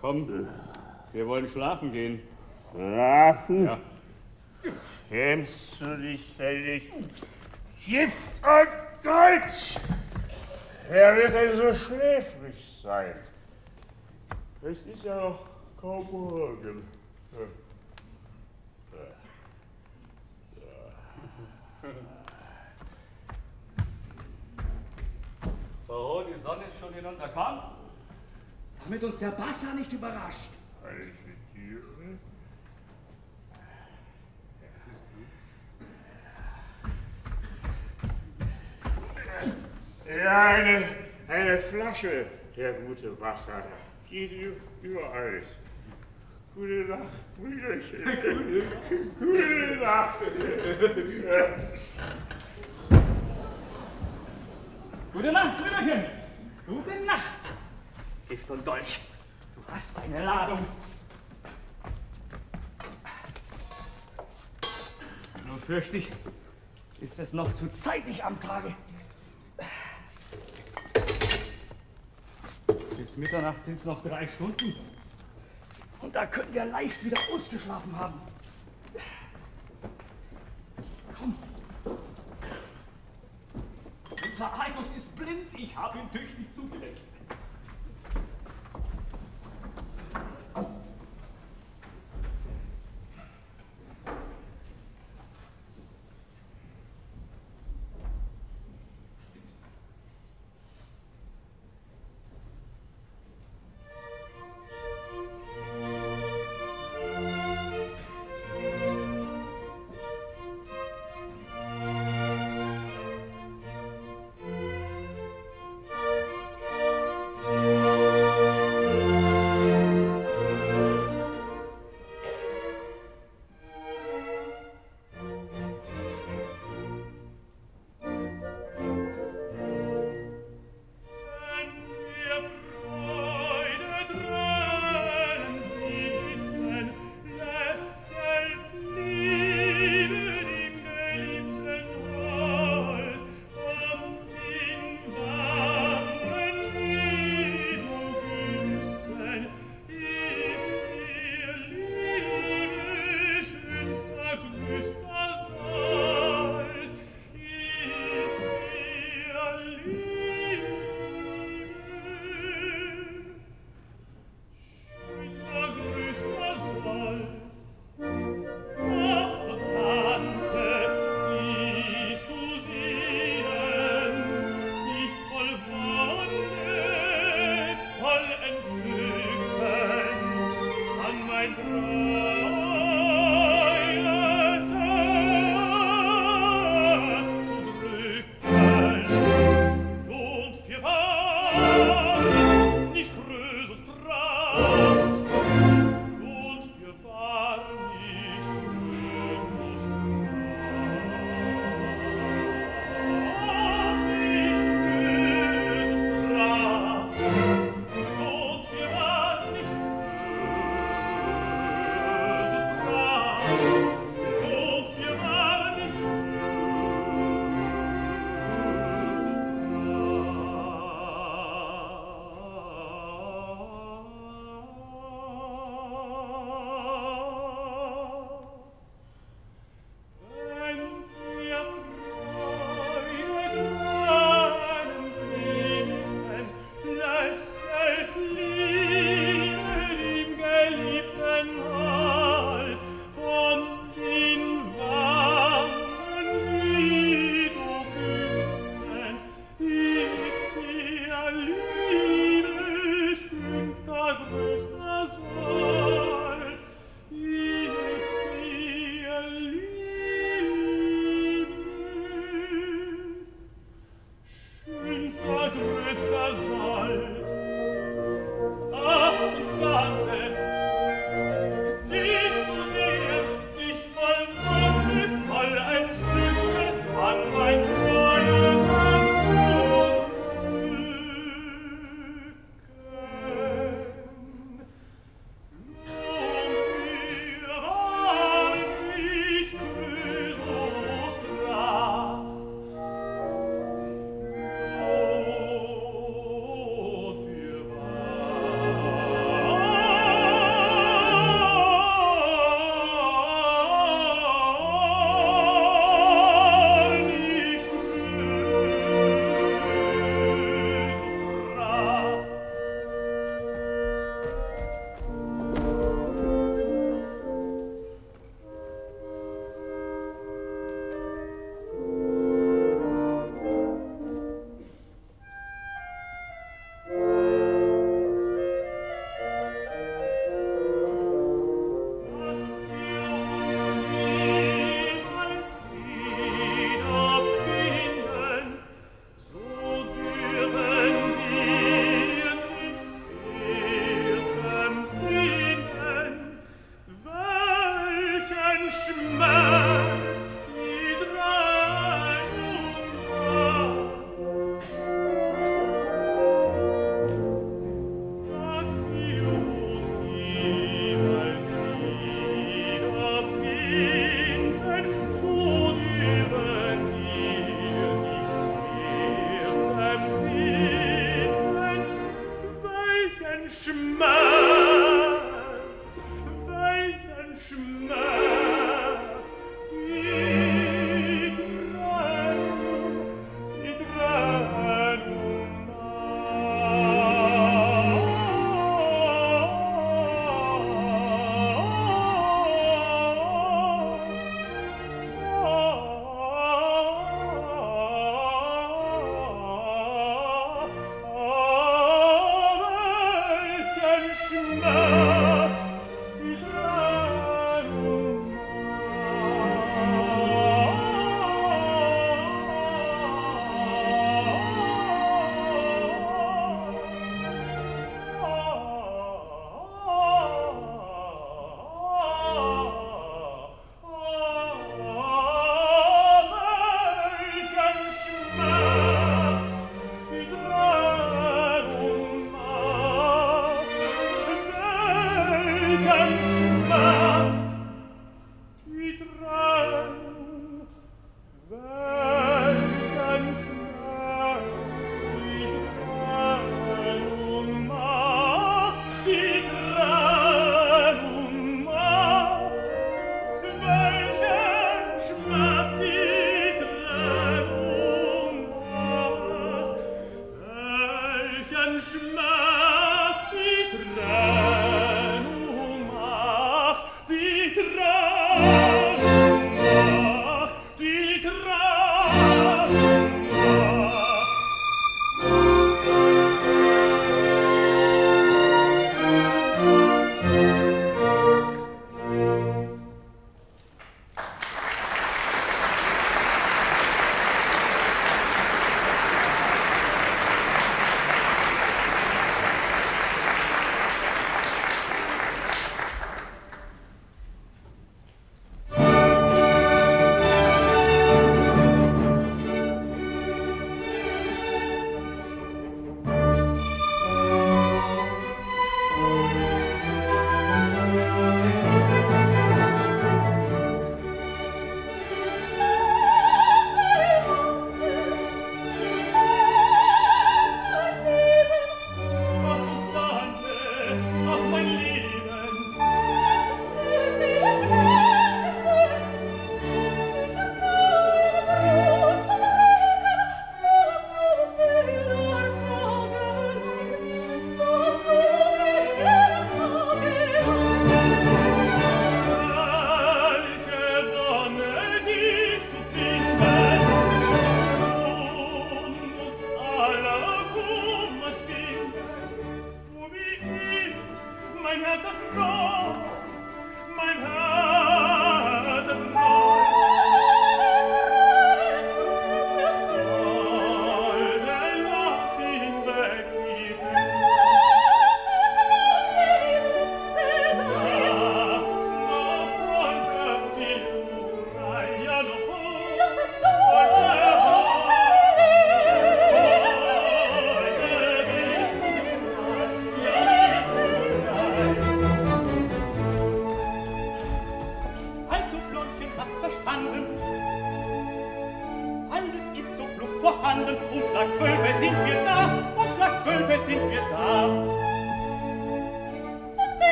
Komm, wir wollen schlafen gehen. Schlafen? Ja. Schämst du dich denn nicht? Gift und Deutsch! Wer wird denn so schläfrig sein? Es ist ja noch kaum morgen. So, die Sonne ist schon hinuntergekommen. Damit uns der Bassa nicht überrascht. Falsche Ja, eine, eine Flasche, der gute Wasser. Geht über alles. Gute Nacht, Brüderchen. Gute Nacht. Gute Nacht, Brüderchen. Gute Nacht. Gift und Dolch. Du hast eine Ladung. Nur fürchte ich, ist es noch zu zeitig am Tage. Bis Mitternacht sind es noch drei Stunden. Und da könnt ihr leicht wieder ausgeschlafen haben. Komm. Unser Argus ist blind. Ich habe ihn tüchtig